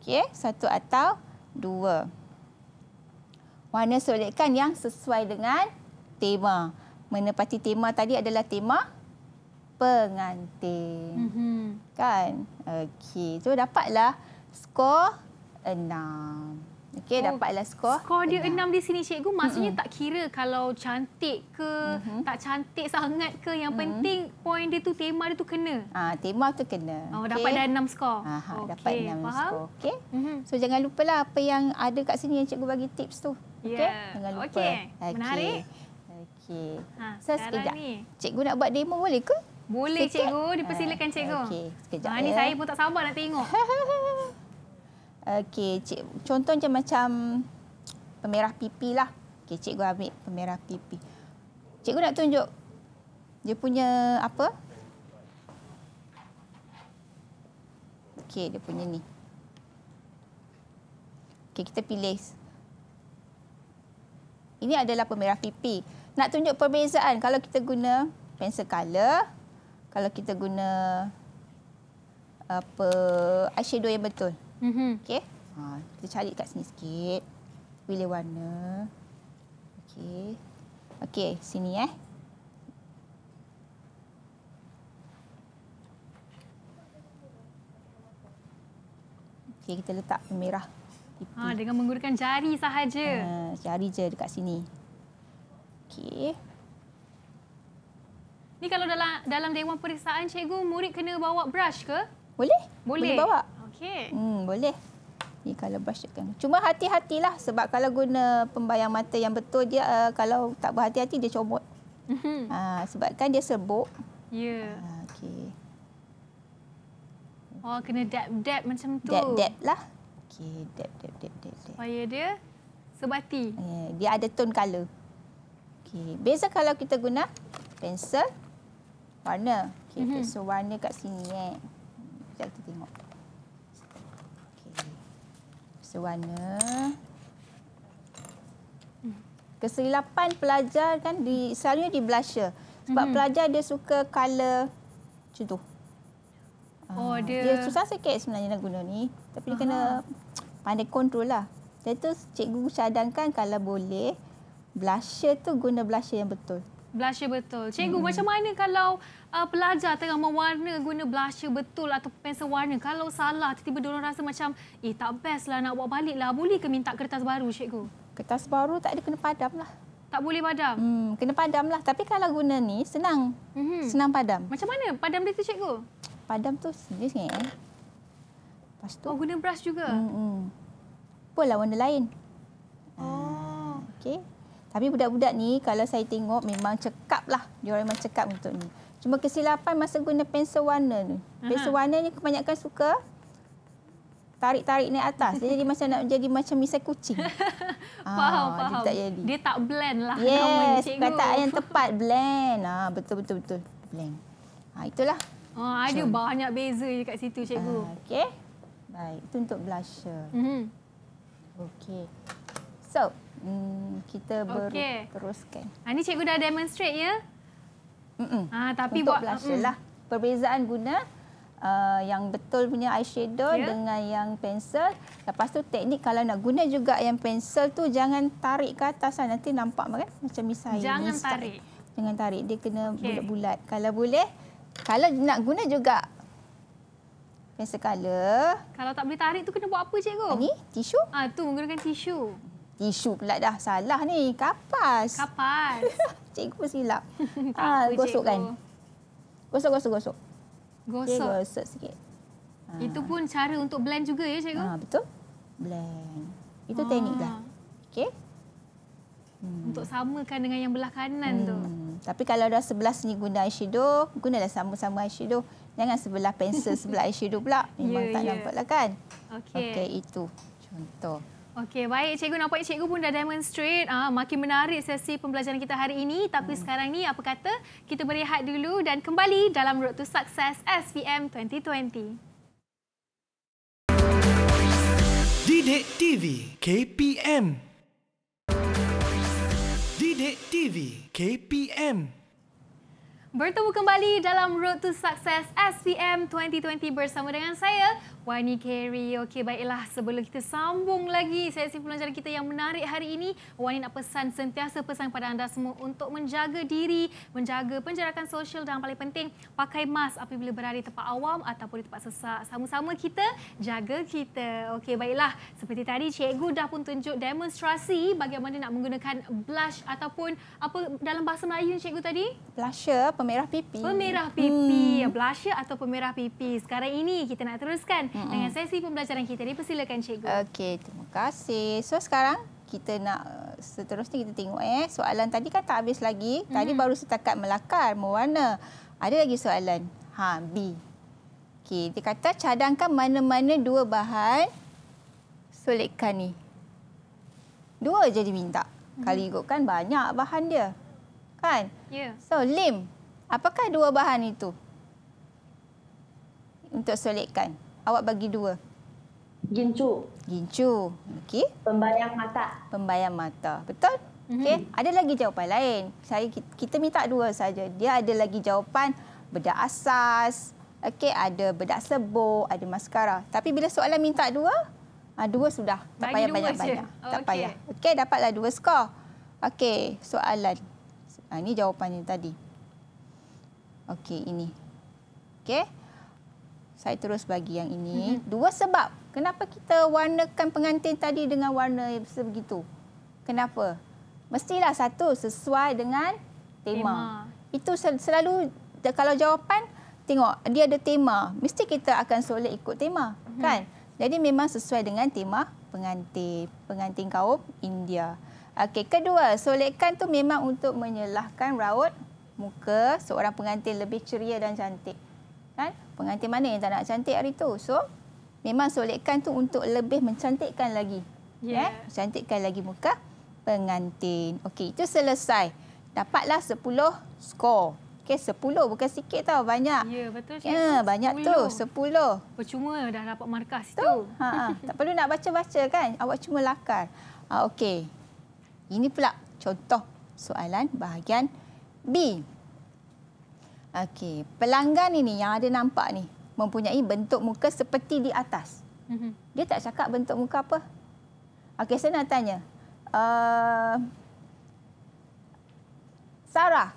Okey, satu atau dua. Warna solekan yang sesuai dengan tema. Menepati tema tadi adalah tema pengantin. Mhm. Kan? Okey. So dapatlah skor enam. Okey, Oh, dapatlah skor. Skor dia enam. enam di sini cikgu maksudnya tak kira kalau cantik ke, tak cantik sangat ke. Yang penting poin dia tu, tema dia tu kena. Ah, tema tu kena. Oh, Okey? dapat dah enam skor. Aha, Okey, dapat enam faham? skor. Okey. Mhm. So jangan lupalah apa yang ada kat sini yang cikgu bagi tips tu. Okey? Ya. Jangan lupa. Okey. Menarik. Okey. Ha, So sekejap. ni. Cikgu nak buat demo boleh ke? Boleh Sikit? cikgu, dipersilakan Ah, cikgu. Okey, sekejap Ha, ya. ni saya pun tak sabar nak tengok. Okey, cik, contohnya macam pemerah pipi lah. Okey, cikgu ambil pemerah pipi. Cikgu nak tunjuk dia punya apa? Okey, dia punya ni. Okey, kita pilih. Ini adalah pemerah pipi. Nak tunjuk perbezaan kalau kita guna pencil colour, kalau kita guna apa eyeshadow yang betul. Mhm. Okey. Ha, kita cari kat sini sikit. Pilih warna. Okey. Okey, sini eh. Okey, kita letak merah. pipi. Ha, dengan menggunakan jari sahaja. Ha, cari je dekat sini. Okey. Ni kalau dalam dalam dewan periksaan cikgu, murid kena bawa brush ke? Boleh? Boleh. Boleh bawa. Okey. Hmm, boleh. Ni kalau brush kan. Cuma hati-hatilah sebab kalau guna pembayang mata yang betul dia uh, kalau tak berhati-hati dia comot. Mhm. Ha, sebab kan dia serbuk. Ya. Ha, okey. Oh, kena dab-dab macam tu. Dab-dab lah. Okey, dab dab dab dab. dab. Supaya dia sebati. Eh, dia ada tone colour. Okey, beza kalau kita guna pensel warna. Okey, Mhm. mm-hmm. pensel warna kat sini eh. Sekejap kita tengok. Okey. Pensel warna. Kesilapan pelajar kan di selalunya di blusher. Sebab Mhm. pelajar dia suka macam tu. Oh, Ah, dia- dia susah sikit sebenarnya nak guna ni. Tapi dia kena pandai kontrol lah. Dan tu cikgu cadangkan kalau boleh blusher tu guna blusher yang betul. Blusher betul. Cikgu, hmm. macam mana kalau uh, pelajar tengah mewarna guna blusher betul atau pensel warna. Kalau salah, tiba-tiba diorang rasa macam, eh tak best lah nak buat balik lah. Boleh ke minta kertas baru, cikgu? Kertas baru tak ada kena padam lah. Tak boleh padam? Hmm, kena padam lah. Tapi kalau guna ni senang. Mhm. Senang padam. Macam mana padam dia tu, cikgu? Padam tu sini sikit eh. Lepas tu. Oh, guna brush juga? Hmm, hmm. Apalah warna lain. Oh. Okey. Tapi budak-budak ni kalau saya tengok memang cekap lah. Dia orang memang cekap untuk ni. Cuma kesilapan masa guna pensel warna ni. Pensel warna ni kebanyakan suka tarik-tarik naik atas. Dia jadi macam nak jadi macam misai kucing. Faham, Ah, faham. Dia tak jadi. Dia tak blend lah Yes, perkataan yang tepat. Blend. Ah, betul, betul, betul. Blend. Ah, itulah. Oh, ada banyak beza je kat situ, cikgu. Ah, Okey. Baik, itu untuk blusher. Mhm. Okey. So, hmm, kita berteruskan. Ha, ni cikgu dah demonstrate ya? Mm-mm. Ah, tapi Untuk buat blusher mm. lah. Perbezaan guna uh, yang betul punya eyeshadow Ya. dengan yang pensel. Lepas tu teknik kalau nak guna juga yang pensel tu jangan tarik ke atas lah. Nanti nampak kan macam misai. Jangan misai. tarik. Jangan tarik. Dia kena Okey. bulat-bulat. Kalau boleh, kalau nak guna juga pensel colour. Kalau tak boleh tarik tu kena buat apa cikgu? Ni tisu. Ah tu menggunakan tisu. Tisu pula dah. Salah ni. Kapas. Kapas. Cikgu silap. Ha, gosok kan. cikgu. Gosok, gosok, gosok. Okay, Gosok. gosok sikit. Ha. Itu pun cara untuk blend juga ya cikgu? Ha, betul. Blend. Itu Ah. teknik dah. Okey. Untuk samakan dengan yang belah kanan tu. Hmm. Tapi kalau dah sebelah sini guna eyeshadow, gunalah sama-sama eyeshadow. Jangan sebelah pensel, sebelah eyeshadow pula. Memang Ya, tak ya. nampak lah kan? Okey. Okey, itu contoh. Okey, baik. Cikgu nampaknya cikgu pun dah demonstrate ah makin menarik sesi pembelajaran kita hari ini. Tapi Hmm. sekarang ni apa kata? Kita berehat dulu dan kembali dalam Road to Success SPM 2020. Didik TV KPM Didik TV KPM Bertemu kembali dalam Road to Success SPM 2020 bersama dengan saya, Wani Carey. Okey, baiklah sebelum kita sambung lagi sesi pembelajaran kita yang menarik hari ini, Wani nak pesan sentiasa pesan pada anda semua untuk menjaga diri, menjaga penjarakan sosial dan paling penting pakai mask apabila berada di tempat awam ataupun di tempat sesak. Sama-sama kita jaga kita. Okey, baiklah. Seperti tadi cikgu dah pun tunjuk demonstrasi bagaimana nak menggunakan blush ataupun apa dalam bahasa Melayu cikgu tadi? Blusher, pemerah pipi. Pemerah pipi, hmm. blusher atau pemerah pipi. Sekarang ini kita nak teruskan Mm-mm. dengan sesi pembelajaran kita. Dipersilakan cikgu. Okey, terima kasih. So sekarang kita nak uh, seterusnya kita tengok eh soalan tadi kan tak habis lagi. Tadi baru setakat melakar, mewarna. Ada lagi soalan. Ha, B. Okey, dia kata cadangkan mana-mana dua bahan solidkan ni. Dua je diminta. Kali ikutkan banyak bahan dia. Kan? Ya. So, Lim, apakah dua bahan itu? Untuk solidkan. Awak bagi dua. Gincu, Gincu. Okey. pembayang mata. Pembayang mata. Betul? Okey. Ada lagi jawapan lain. Saya kita minta dua saja. Dia ada lagi jawapan bedak asas. Okey, ada bedak sebuk, ada maskara. Tapi bila soalan minta dua, ah, dua sudah. Tak Bagi payah dua banyak-banyak. je. Tak Okey. payah. Okey, dapatlah dua skor. Okey, soalan. Ah, ini jawapannya tadi. Okey, ini. Okey. Saya terus bagi yang ini. Mhm. Dua sebab. Kenapa kita warnakan pengantin tadi dengan warna yang sebegitu? Kenapa? Mestilah satu sesuai dengan tema. Tema. Itu sel- selalu kalau jawapan tengok dia ada tema, mesti kita akan solek ikut tema, Mhm. kan? Jadi memang sesuai dengan tema pengantin, pengantin kaum India. Okey, kedua, solekkan tu memang untuk menyelahkan raut muka seorang pengantin lebih ceria dan cantik. Kan? Pengantin mana yang tak nak cantik hari tu? So, memang solekkan tu untuk lebih mencantikkan lagi. Ya. Eh, cantikkan lagi muka pengantin. Okey, itu selesai. Dapatlah 10 skor. Okey, 10 bukan sikit tau, banyak. Ya, betul. Ya, banyak tu, 10. Percuma dah dapat markah situ. Tu. Ha, ha. Tak perlu nak baca-baca kan. Awak cuma lakar. Ha, Okey. Ini pula contoh soalan bahagian B. Okey. Pelanggan ini yang ada nampak ni mempunyai bentuk muka seperti di atas. Mhm. Dia tak cakap bentuk muka apa. Okey, saya nak tanya. Uh, Sarah.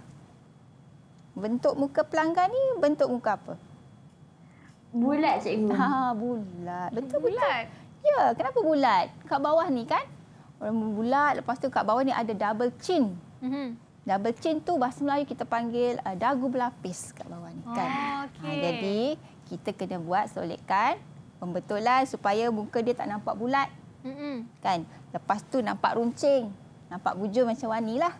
Bentuk muka pelanggan ni bentuk muka apa? Bulat cikgu. Ha, bulat. Betul Bulat. Ya, kenapa bulat? Kat bawah ni kan? Orang bulat, lepas tu kat bawah ni ada double chin. Mhm. Double chin tu bahasa Melayu kita panggil uh, dagu berlapis kat bawah ni kan. Oh, okey. jadi kita kena buat solidkan pembetulan supaya muka dia tak nampak bulat Mhm. kan. Lepas tu nampak runcing. Nampak bujur macam Wani lah.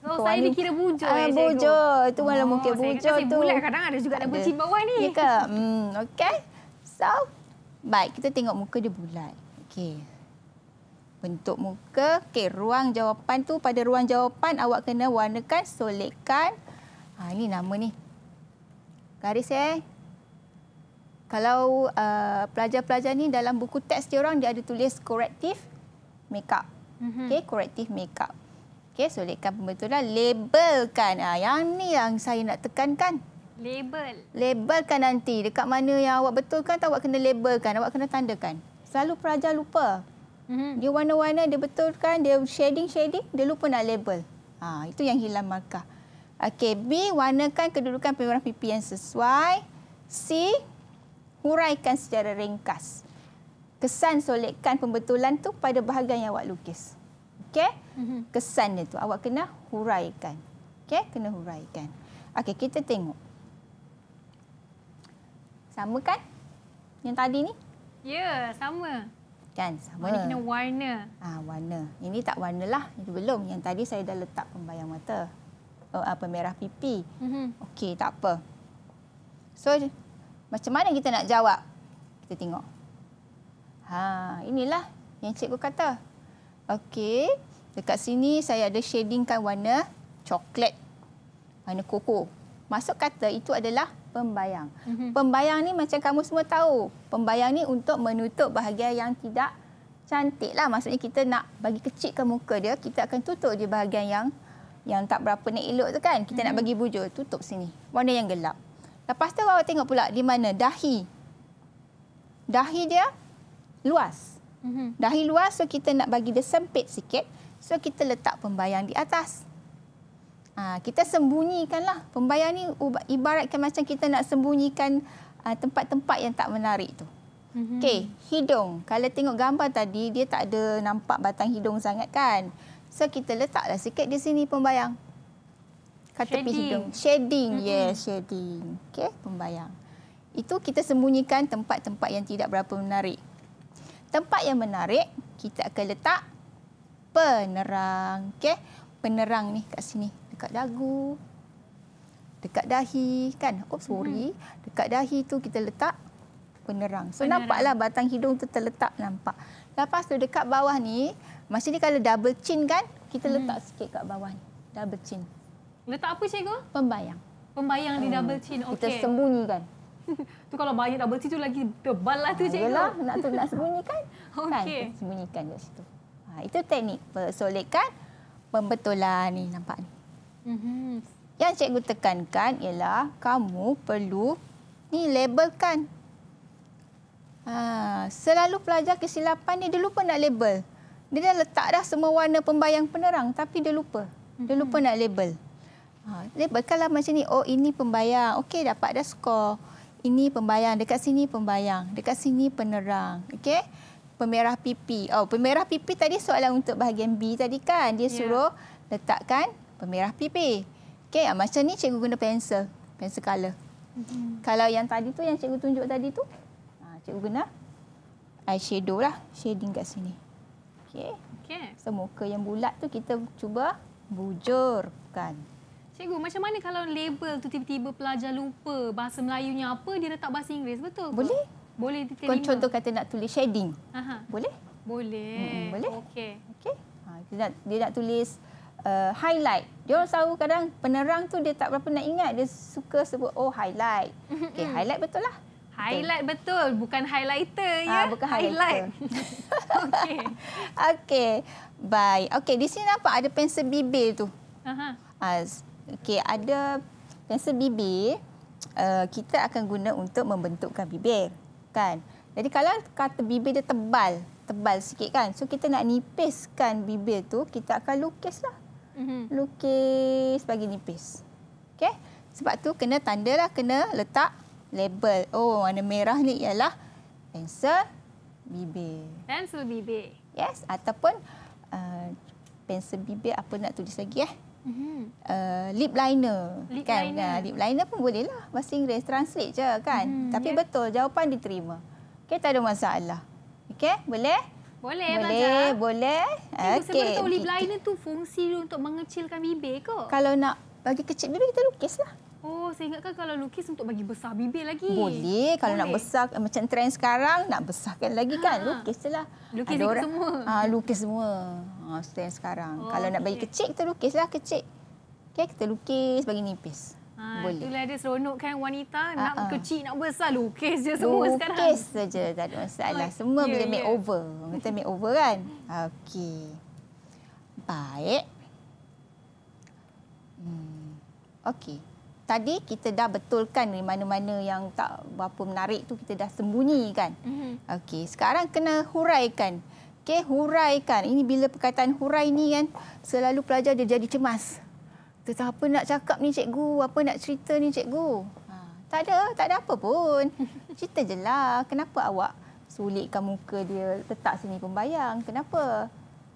Oh, Muka saya Wani- dikira bujur Ah, ya, bujur. Itu malah Oh, mungkin saya bujur tu. saya bulat kadang ada juga double chin bawah ni. Ya ke? Hmm, okey. So, baik kita tengok muka dia bulat. Okey. Bentuk muka, okey, ruang jawapan tu pada ruang jawapan awak kena warnakan, solidkan. Ha, ini nama ni. Garis eh. Kalau uh, pelajar-pelajar ni dalam buku teks dia orang dia ada tulis corrective makeup. Mhm. Okey, corrective makeup. Okey, solidkan pembetulan, labelkan. Ah, yang ni yang saya nak tekankan. Label. Labelkan nanti. Dekat mana yang awak betulkan tu awak kena labelkan. Awak kena tandakan. Selalu pelajar lupa. Mhm. Dia warna-warna, dia betulkan, dia shading-shading, dia lupa nak label. Ha, itu yang hilang markah. Okey, B, warnakan kedudukan pemerah pipi yang sesuai. C, huraikan secara ringkas. Kesan solekkan pembetulan tu pada bahagian yang awak lukis. Okey? Mhm. Kesan dia tu awak kena huraikan. Okey, kena huraikan. Okey, kita tengok. Sama kan? Yang tadi ni? Ya, sama. Kan, sama. Mana kena warna. Ah, warna. Ini tak warna lah. Itu belum. Yang tadi saya dah letak pembayang mata. Oh, ah, pemerah pipi. Mhm. Okey, tak apa. So, macam mana kita nak jawab? Kita tengok. Ha, inilah yang cikgu kata. Okey, dekat sini saya ada shadingkan warna coklat. Warna koko. Masuk kata itu adalah pembayang. Mhm. Pembayang ni macam kamu semua tahu. Pembayang ni untuk menutup bahagian yang tidak cantik lah. Maksudnya kita nak bagi kecilkan muka dia, kita akan tutup di bahagian yang yang tak berapa nak elok tu kan. Kita nak bagi bujur, tutup sini. Warna yang gelap. Lepas tu awak tengok pula di mana dahi. Dahi dia luas. Mhm. Dahi luas so kita nak bagi dia sempit sikit. So kita letak pembayang di atas. Ha, kita sembunyikanlah. Pembayang ni ibaratkan macam kita nak sembunyikan uh, tempat-tempat yang tak menarik tu. Mhm. Okey, hidung. Kalau tengok gambar tadi, dia tak ada nampak batang hidung sangat kan. So kita letaklah sikit di sini pembayang. Kat tepi hidung. Shading, yes, shading. Okey, pembayang. Itu kita sembunyikan tempat-tempat yang tidak berapa menarik. Tempat yang menarik, kita akan letak penerang. Okey, penerang ni kat sini. Dekat dagu, dekat dahi kan. Oh, sorry. Dekat dahi tu kita letak penerang. So, Penerang. nampaklah batang hidung tu terletak nampak. Lepas tu dekat bawah ni, masa ni kalau double chin kan, kita letak sikit kat bawah ni. Double chin. Letak apa cikgu? Pembayang. Pembayang di double chin. Hmm. Kita Okey. sembunyikan. tu kalau banyak double chin tu lagi tebal lah tu cikgu. Yelah, nak tu nak sembunyikan. Kan? Okey. Kita sembunyikan kat situ. Ha, itu teknik persolekan pembetulan ni nampak ni. Mhm. Yang cikgu tekankan ialah kamu perlu ni labelkan. Ha, selalu pelajar kesilapan ni dia lupa nak label. Dia dah letak dah semua warna pembayang penerang tapi dia lupa. Dia lupa nak label. Ha, labelkanlah macam ni. Oh ini pembayang. Okey dapat dah skor. Ini pembayang. Dekat sini pembayang. Dekat sini penerang. Okey. Pemerah pipi. Oh pemerah pipi tadi soalan untuk bahagian B tadi kan. Dia Ya. suruh letakkan pemerah pipi. Okey, ah, macam ni cikgu guna pensel. Pensel colour. Mhm. Kalau yang tadi tu, yang cikgu tunjuk tadi tu, ah, cikgu guna eyeshadow lah. Shading kat sini. Okey. Okey. So, muka yang bulat tu kita cuba bujurkan. Cikgu, macam mana kalau label tu tiba-tiba pelajar lupa bahasa Melayunya apa, dia letak bahasa Inggeris, betul ke? Boleh? Boleh diterima? Contoh kata nak tulis shading. Aha. Boleh? Boleh. Mm-mm, boleh. Okey. Okey. Ha, dia, nak, dia nak tulis uh, highlight. Dia orang selalu kadang penerang tu dia tak berapa nak ingat. Dia suka sebut, oh highlight. Okey, highlight betul lah. Highlight betul, bukan highlighter Ah, ya. bukan highlight. Okey. Okey. Baik. Okey, di sini nampak ada pensel bibir tu. Aha. As, okey, ada pensel bibir. Uh, kita akan guna untuk membentukkan bibir. Kan? Jadi kalau kata bibir dia tebal, tebal sikit kan. So kita nak nipiskan bibir tu, kita akan lukislah. Mhm. Lukis bagi nipis. Okey? Sebab tu kena tanda lah, kena letak label. Oh, warna merah ni ialah pensel bibir. Pensel bibir. Yes, ataupun uh, pensel bibir apa nak tulis lagi eh? Mhm. Uh, lip liner. Lip kan? liner. Uh, lip liner pun boleh lah. Bahasa Inggeris. Translate je kan. Hmm, Tapi ya. betul. Jawapan diterima. Okey, tak ada masalah. Okey, boleh? Boleh, boleh, belajar. boleh. Cikgu, saya baru tahu lip liner tu fungsi dia untuk mengecilkan bibir ke? Kalau nak bagi kecil bibir, kita lukis lah. Oh, saya ingatkan kalau lukis untuk bagi besar bibir lagi. Boleh. Kalau nak Boleh. besar, eh, macam trend sekarang, nak besarkan lagi kan. Ha. Lukis je lah. Lukis Ada ikut semua. Ah, lukis semua. Ah, trend sekarang. Oh, Kalau nak bagi kecil, kita lukislah kecil. Okey, kita lukis bagi nipis. Ha, Boleh. Itulah dia seronok kan wanita. Nak Ha-ha. kecil, nak besar. Lukis je semua sekarang. Lukis saja, tak ada masalah. Oh, Semua ya, boleh ya. make over. Orang kata make over kan? Okey. Baik. Hmm. Okey. tadi kita dah betulkan di mana-mana yang tak berapa menarik tu kita dah sembunyikan. Mhm. Okey, sekarang kena huraikan. Okey, huraikan. Ini bila perkataan hurai ni kan selalu pelajar dia jadi cemas. Tentang apa nak cakap ni cikgu, apa nak cerita ni cikgu. Ha, tak ada, tak ada apa pun. Cerita je lah. Kenapa awak sulitkan muka dia letak sini pembayang? Kenapa?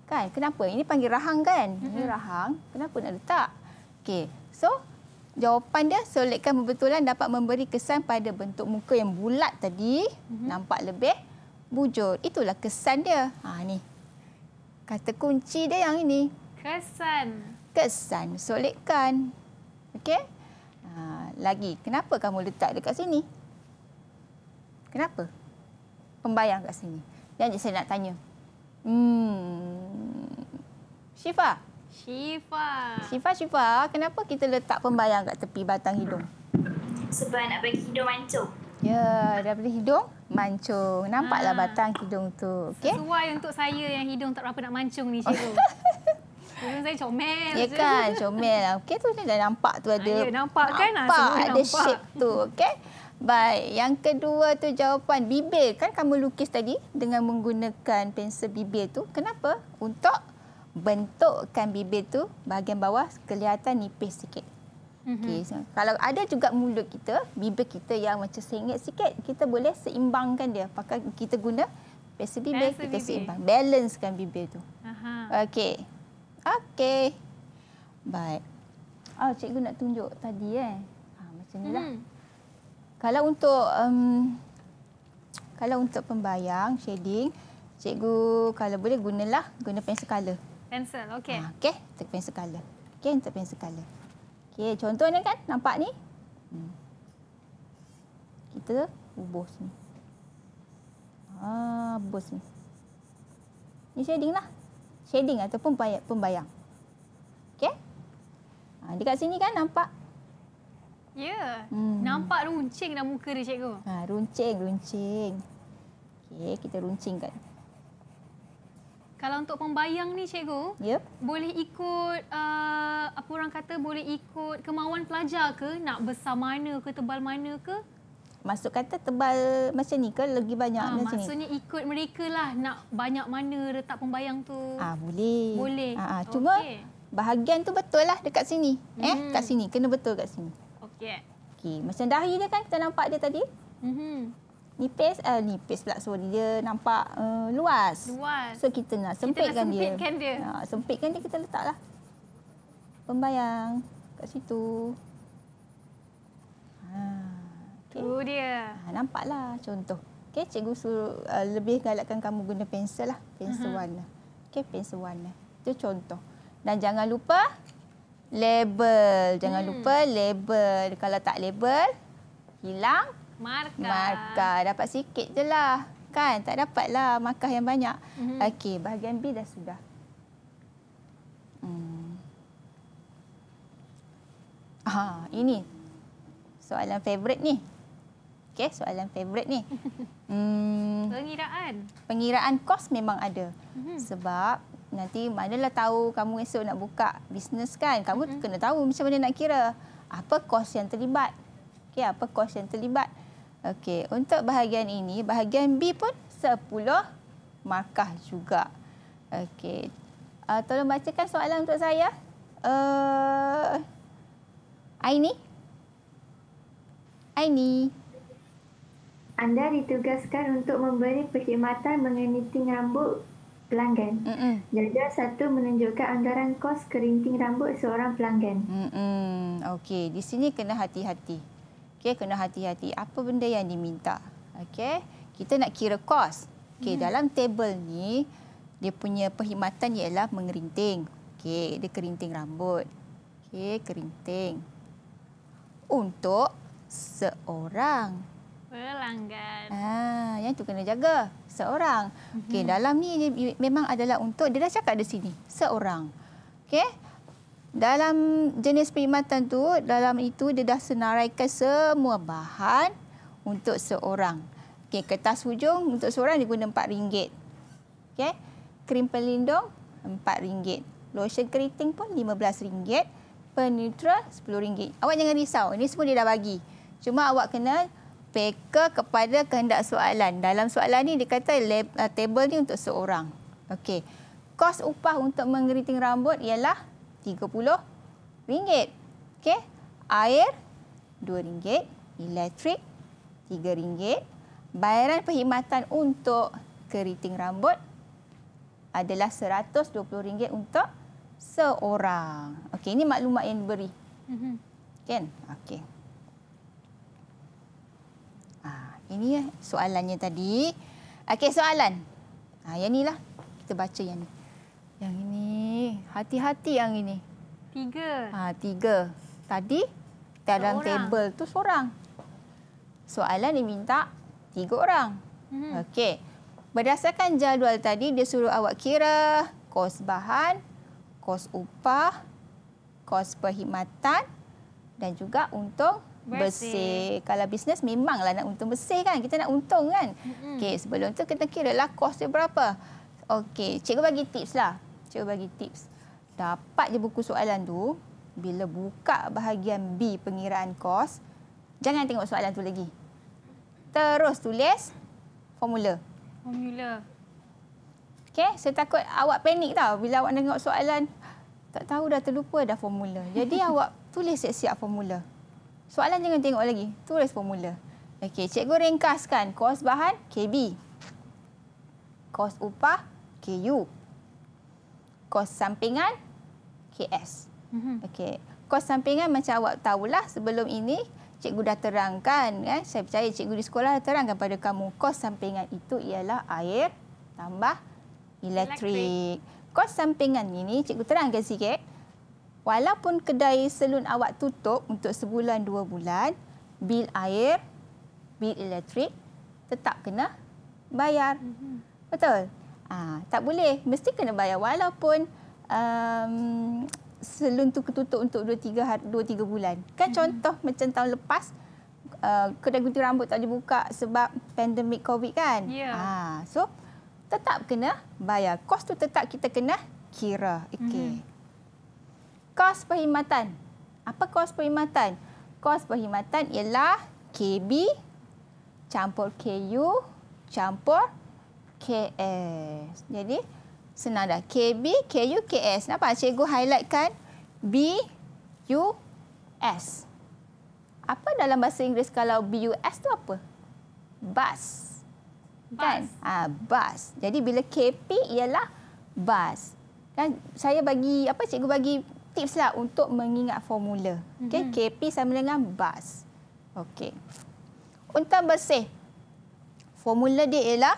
Kan? Kenapa? Ini panggil rahang kan? Ini rahang. Kenapa nak letak? Okey. So, jawapan dia solidkan pembetulan dapat memberi kesan pada bentuk muka yang bulat tadi nampak lebih bujur. Itulah kesan dia. Ha ni. Kata kunci dia yang ini. Kesan. Kesan solidkan. Okey? Ha, lagi, kenapa kamu letak dekat sini? Kenapa? Pembayang kat sini. Janji saya nak tanya. Hmm. Syifa, Syifa. Syifa, Syifa, kenapa kita letak pembayang kat tepi batang hidung? Sebab nak bagi hidung mancung. Ya, daripada hidung mancung. Nampaklah Ah. batang hidung tu. Okey? Sesuai untuk saya yang hidung tak berapa nak mancung ni cikgu. hidung saya comel Ya je. kan, comel lah. Okey, tu dia dah nampak tu ada. ya, nampak kan? Ah, Nampak, semua ada nampak. shape tu. Okey? Baik, yang kedua tu jawapan bibir. Kan kamu lukis tadi dengan menggunakan pensel bibir tu. Kenapa? Untuk bentukkan bibir tu bahagian bawah kelihatan nipis sikit. Mhm. Okay, so, kalau ada juga mulut kita, bibir kita yang macam sengit sikit, kita boleh seimbangkan dia. Pakai kita guna pensel bibir, Pensel kita bibir. seimbang. Balancekan bibir tu. Aha. Okey. Okey. Baik. Oh, cikgu nak tunjuk tadi eh. Ha, macam ni lah. Hmm. Kalau untuk um, kalau untuk pembayang, shading, cikgu kalau boleh gunalah guna pensel colour. Pensel, okey. Ha, okey, untuk pensel colour. Okey, untuk pensel colour. Okey, contohnya kan nampak ni? Hmm. Kita ubus ni. Ah, ubus ni. Ni shading lah. Shading ataupun pembayang. Okey? Ha, dekat sini kan nampak? Ya. Hmm. Nampak runcing dah muka dia cikgu. Ha, runcing, runcing. Okey, kita runcingkan. Kalau untuk pembayang ni cikgu, Ya. boleh ikut uh, apa orang kata boleh ikut kemauan pelajar ke nak besar mana ke tebal mana ke? Masuk kata tebal macam ni ke lagi banyak Ah, macam ni? maksudnya ikut mereka lah nak banyak mana letak pembayang tu. Ah, boleh. Boleh. Ah, ah, cuma Okey. bahagian tu betul lah dekat sini. Eh, Mhm. kat sini. Kena betul kat sini. Okey. Okey, macam dahi dia kan kita nampak dia tadi. Mhm. Nipis, eh, nipis pula sorry. Dia nampak uh, luas. Luas. So kita nak Kita nak sempitkan dia. sempitkan dia. Ha, sempitkan dia kita letaklah. Pembayang kat situ. Ha, Tu okey. dia. Ha, nampaklah contoh. Okey, cikgu suruh uh, lebih galakkan kamu guna pensel lah. Pensel uh-huh. warna. Okey, pensel warna. Itu contoh. Dan jangan lupa label. Jangan Hmm. lupa label. Kalau tak label, hilang Markah. markah. Dapat sikit je lah. Kan? Tak dapatlah markah yang banyak. Mhm. Okey, bahagian B dah sudah. Hmm. Ha, ini soalan favourite ni. Okey, soalan favourite ni. Hmm, Pengiraan. pengiraan kos memang ada. Mhm. Sebab nanti manalah tahu kamu esok nak buka bisnes kan. Kamu Mhm. kena tahu macam mana nak kira. Apa kos yang terlibat. Okey, apa kos yang terlibat. Okey, untuk bahagian ini, bahagian B pun 10 markah juga. Okey. Uh, tolong bacakan soalan untuk saya. Uh, Aini. Aini. Anda ditugaskan untuk memberi perkhidmatan mengeriting rambut pelanggan. Mm-mm. Jaja satu menunjukkan anggaran kos kerinting rambut seorang pelanggan. Okey, di sini kena hati-hati. Okey, kena hati-hati. Apa benda yang diminta? Okey, kita nak kira kos. Okey, dalam table ni dia punya perkhidmatan ialah mengerinting. Okey, dia kerinting rambut. Okey, kerinting. Untuk seorang. Pelanggan. Ah, yang tu kena jaga. Seorang. Okey, dalam ni memang adalah untuk dia dah cakap di sini, seorang. Okey. Dalam jenis perkhidmatan tu, dalam itu dia dah senaraikan semua bahan untuk seorang. Okey, kertas hujung untuk seorang dia guna RM4. Okey. Krim pelindung RM4. Lotion keriting pun RM15. peneutral RM10. Awak jangan risau. Ini semua dia dah bagi. Cuma awak kena peka kepada kehendak soalan. Dalam soalan ni dia kata lab, uh, table ni untuk seorang. Okey. Kos upah untuk mengeriting rambut ialah RM30. Okey. Air RM2. Elektrik RM3. Bayaran perkhidmatan untuk keriting rambut adalah RM120 untuk seorang. Okey, ini maklumat yang diberi. Mm-hmm. Kan? Okey. Ah, ini ya soalannya tadi. Okey, soalan. Ah, yang inilah. Kita baca yang ni. Yang ini. Hati-hati yang ini. Tiga. Ah, tiga. Tadi dalam table tu seorang. Soalan dia minta tiga orang. Mm-hmm. Okey. Berdasarkan jadual tadi, dia suruh awak kira kos bahan, kos upah, kos perkhidmatan dan juga untung bersih. bersih. Kalau bisnes memanglah nak untung bersih kan. Kita nak untung kan. Mm-hmm. Okey, sebelum tu kita kira lah kos dia berapa. Okey, cikgu bagi tips lah. Cikgu bagi tips. Dapat je buku soalan tu, bila buka bahagian B pengiraan kos, jangan tengok soalan tu lagi. Terus tulis formula. Formula. Okey, saya takut awak panik tau bila awak tengok soalan tak tahu dah terlupa dah formula. Jadi awak tulis siap-siap formula. Soalan jangan tengok lagi, tulis formula. Okey, cikgu ringkaskan kos bahan KB. Kos upah KU. Kos sampingan KS. Mm-hmm. Okey, kos sampingan macam awak tahulah sebelum ini cikgu dah terangkan kan saya percaya cikgu di sekolah dah terangkan pada kamu kos sampingan itu ialah air tambah elektrik. Kos sampingan ini cikgu terangkan sikit. Walaupun kedai selun awak tutup untuk sebulan dua bulan, bil air, bil elektrik tetap kena bayar. Mm-hmm. Betul? Ah, tak boleh, mesti kena bayar walaupun um, selun tu ketutup untuk 2 3 2 3 bulan. Kan mm-hmm. contoh macam tahun lepas uh, kedai gunting rambut tak dibuka sebab pandemik Covid kan? Yeah. Ha, so tetap kena bayar. Kos tu tetap kita kena kira. Okey. Mm-hmm. Kos perkhidmatan. Apa kos perkhidmatan? Kos perkhidmatan ialah KB campur KU campur KS. Jadi Senang dah. KB, KU, KS. Nampak cikgu highlightkan B, U, S. Apa dalam bahasa Inggeris kalau B, U, S tu apa? Bus. Kan? Bus. Ha, bus. Jadi bila KP ialah bus. Kan saya bagi apa cikgu bagi tips lah untuk mengingat formula. Okey, mm-hmm. KP sama dengan bus. Okey. Untuk bersih. Formula dia ialah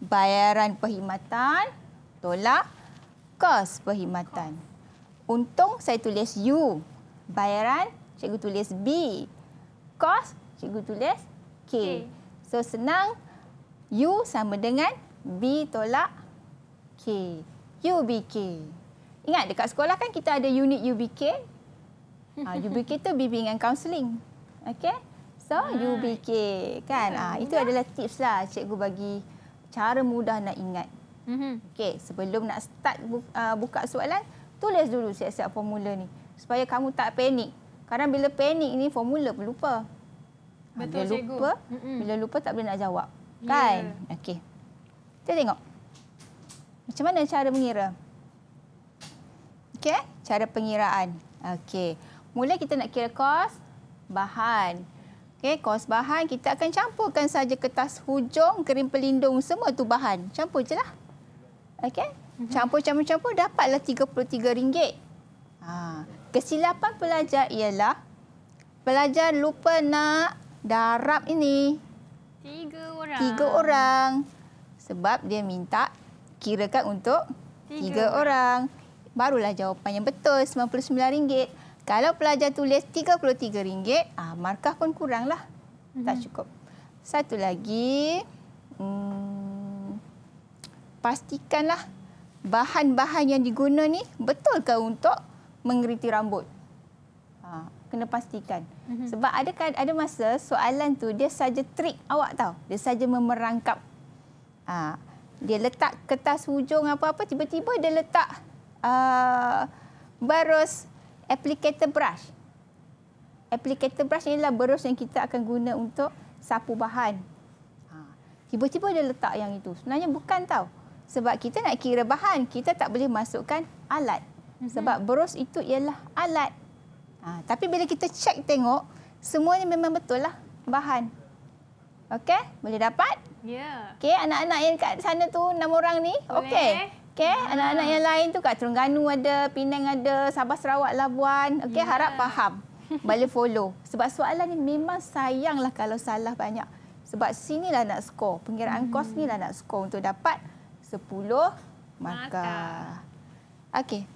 bayaran perkhidmatan tolak kos perkhidmatan. Untung saya tulis U. Bayaran cikgu tulis B. Kos cikgu tulis K. Okay. So senang U sama dengan B tolak K. UBK. Ingat dekat sekolah kan kita ada unit UBK. Ha, UBK tu bimbingan kaunseling. Okey. So right. UBK kan. Ha, itu adalah tips lah cikgu bagi cara mudah nak ingat. Mm-hmm. Okey, sebelum nak start bu- buka soalan, tulis dulu siap-siap formula ni supaya kamu tak panik. Kadang bila panik ni formula pun lupa. Betul bila lupa, mm-hmm. bila lupa tak boleh nak jawab. Kan? Yeah. Okey. Kita tengok. Macam mana cara mengira? Okey, cara pengiraan. Okey. Mula kita nak kira kos bahan. Okey, kos bahan kita akan campurkan saja kertas hujung, krim pelindung, semua tu bahan. Campur je lah. Okey. Mhm. Campur-campur-campur dapatlah RM33. Ha. Kesilapan pelajar ialah pelajar lupa nak darab ini. Tiga orang. Tiga orang. Sebab dia minta kirakan untuk tiga, tiga orang. Barulah jawapan yang betul RM99. Kalau pelajar tulis RM33, ah, markah pun kuranglah. Mm-hmm. Tak cukup. Satu lagi. Hmm, pastikanlah bahan-bahan yang diguna ni betul ke untuk mengeriti rambut. Ha, kena pastikan. Mm-hmm. Sebab ada ada masa soalan tu dia saja trik awak tahu. Dia saja memerangkap. Ha, dia letak kertas hujung apa-apa tiba-tiba dia letak uh, barus applicator brush. Applicator brush inilah berus yang kita akan guna untuk sapu bahan. Ha. Tiba-tiba dia letak yang itu. Sebenarnya bukan tau. Sebab kita nak kira bahan, kita tak boleh masukkan alat. Mm-hmm. Sebab berus itu ialah alat. Ha. Tapi bila kita cek tengok, semuanya memang betul lah bahan. Okey, boleh dapat? Ya. Yeah. Okey, anak-anak yang kat sana tu enam orang ni. Okey. Okey, ha. anak-anak yang lain tu kat Terengganu ada, Penang ada, Sabah Sarawak Labuan. Okey, yeah. harap faham. Boleh follow. Sebab soalan ni memang sayanglah kalau salah banyak. Sebab sinilah nak skor. Pengiraan hmm. kos ni lah nak skor untuk dapat 10 markah. Okey.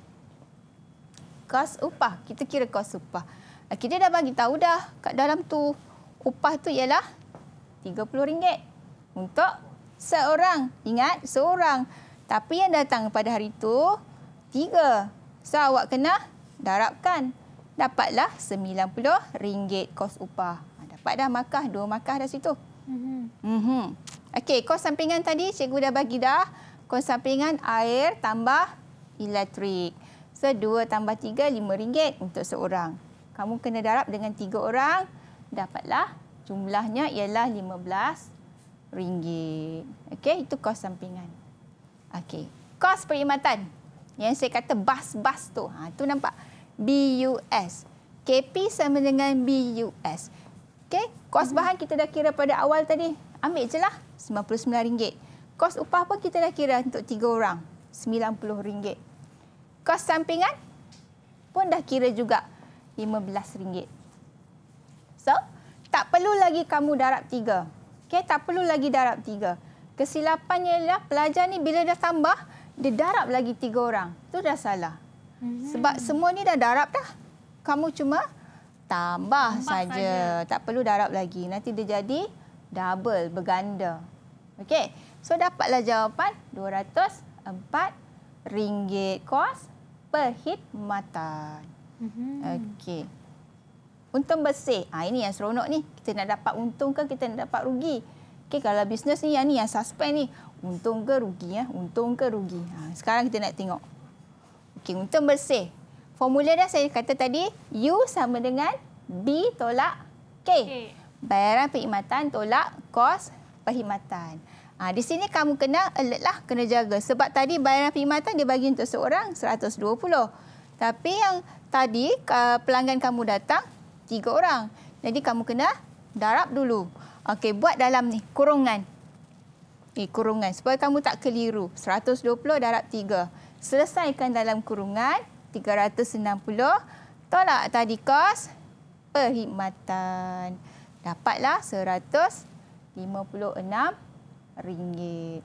Kos upah. Kita kira kos upah. Okey, dia dah bagi tahu dah kat dalam tu. Upah tu ialah RM30 untuk seorang. Ingat, seorang. Tapi yang datang pada hari itu, tiga. So, awak kena darabkan dapatlah RM90 kos upah. Ha, dapat dah markah, dua markah dah situ. Mm-hmm. Mm-hmm. Okey, kos sampingan tadi cikgu dah bagi dah. Kos sampingan air tambah elektrik. So, dua tambah tiga, RM5 untuk seorang. Kamu kena darab dengan tiga orang, dapatlah jumlahnya ialah RM15. Okey, itu kos sampingan. Okey, kos perkhidmatan. Yang saya kata bas-bas tu. Ha, tu nampak. BUS. KP sama dengan BUS. Okey, kos hmm. bahan kita dah kira pada awal tadi. Ambil je lah RM99. Kos upah pun kita dah kira untuk tiga orang. RM90. Kos sampingan pun dah kira juga RM15. So, tak perlu lagi kamu darab tiga. Okey, tak perlu lagi darab tiga. Kesilapannya ialah pelajar ni bila dah tambah, dia darab lagi tiga orang. Itu dah salah. Sebab semua ni dah darab dah. Kamu cuma tambah, saja. saja. Tak perlu darab lagi. Nanti dia jadi double, berganda. Okey. So dapatlah jawapan RM204 kos perkhidmatan. Mm-hmm. Okey. Untung bersih. Ha, ini yang seronok ni. Kita nak dapat untung ke kita nak dapat rugi. Okey, kalau bisnes ni yang ni yang suspend ni, untung ke rugi ya? Untung ke rugi. Ha, sekarang kita nak tengok. Okey, untuk bersih. Formula dah saya kata tadi, U sama dengan B tolak K. Okay. Bayaran perkhidmatan tolak kos perkhidmatan. Ha, di sini kamu kena alert lah, kena jaga. Sebab tadi bayaran perkhidmatan dia bagi untuk seorang 120. Tapi yang tadi pelanggan kamu datang tiga orang. Jadi kamu kena darab dulu. Okey, buat dalam ni kurungan. Eh, kurungan supaya kamu tak keliru. 120 darab tiga selesaikan dalam kurungan 360 tolak tadi kos perkhidmatan dapatlah 156 ringgit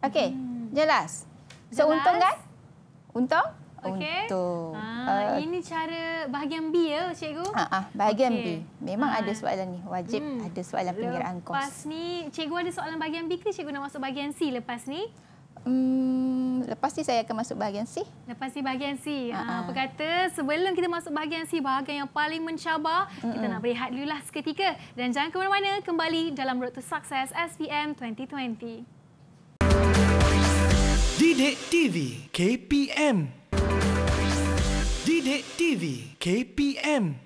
okey hmm. jelas so jelas. untung kan untung okay. untung ha, uh, ini cara bahagian B ya cikgu ha ah bahagian okay. B memang ha. ada soalan ni wajib hmm. ada soalan pengiraan kos lepas ni cikgu ada soalan bahagian B ke cikgu nak masuk bahagian C lepas ni Hmm, lepas ni saya akan masuk bahagian C. Lepas ni bahagian C. Ha, apa kata sebelum kita masuk bahagian C, bahagian yang paling mencabar, Mm-mm. kita nak berehat dulu lah seketika. Dan jangan ke mana-mana, kembali dalam Road to Success SPM 2020. Didik TV KPM Didik TV KPM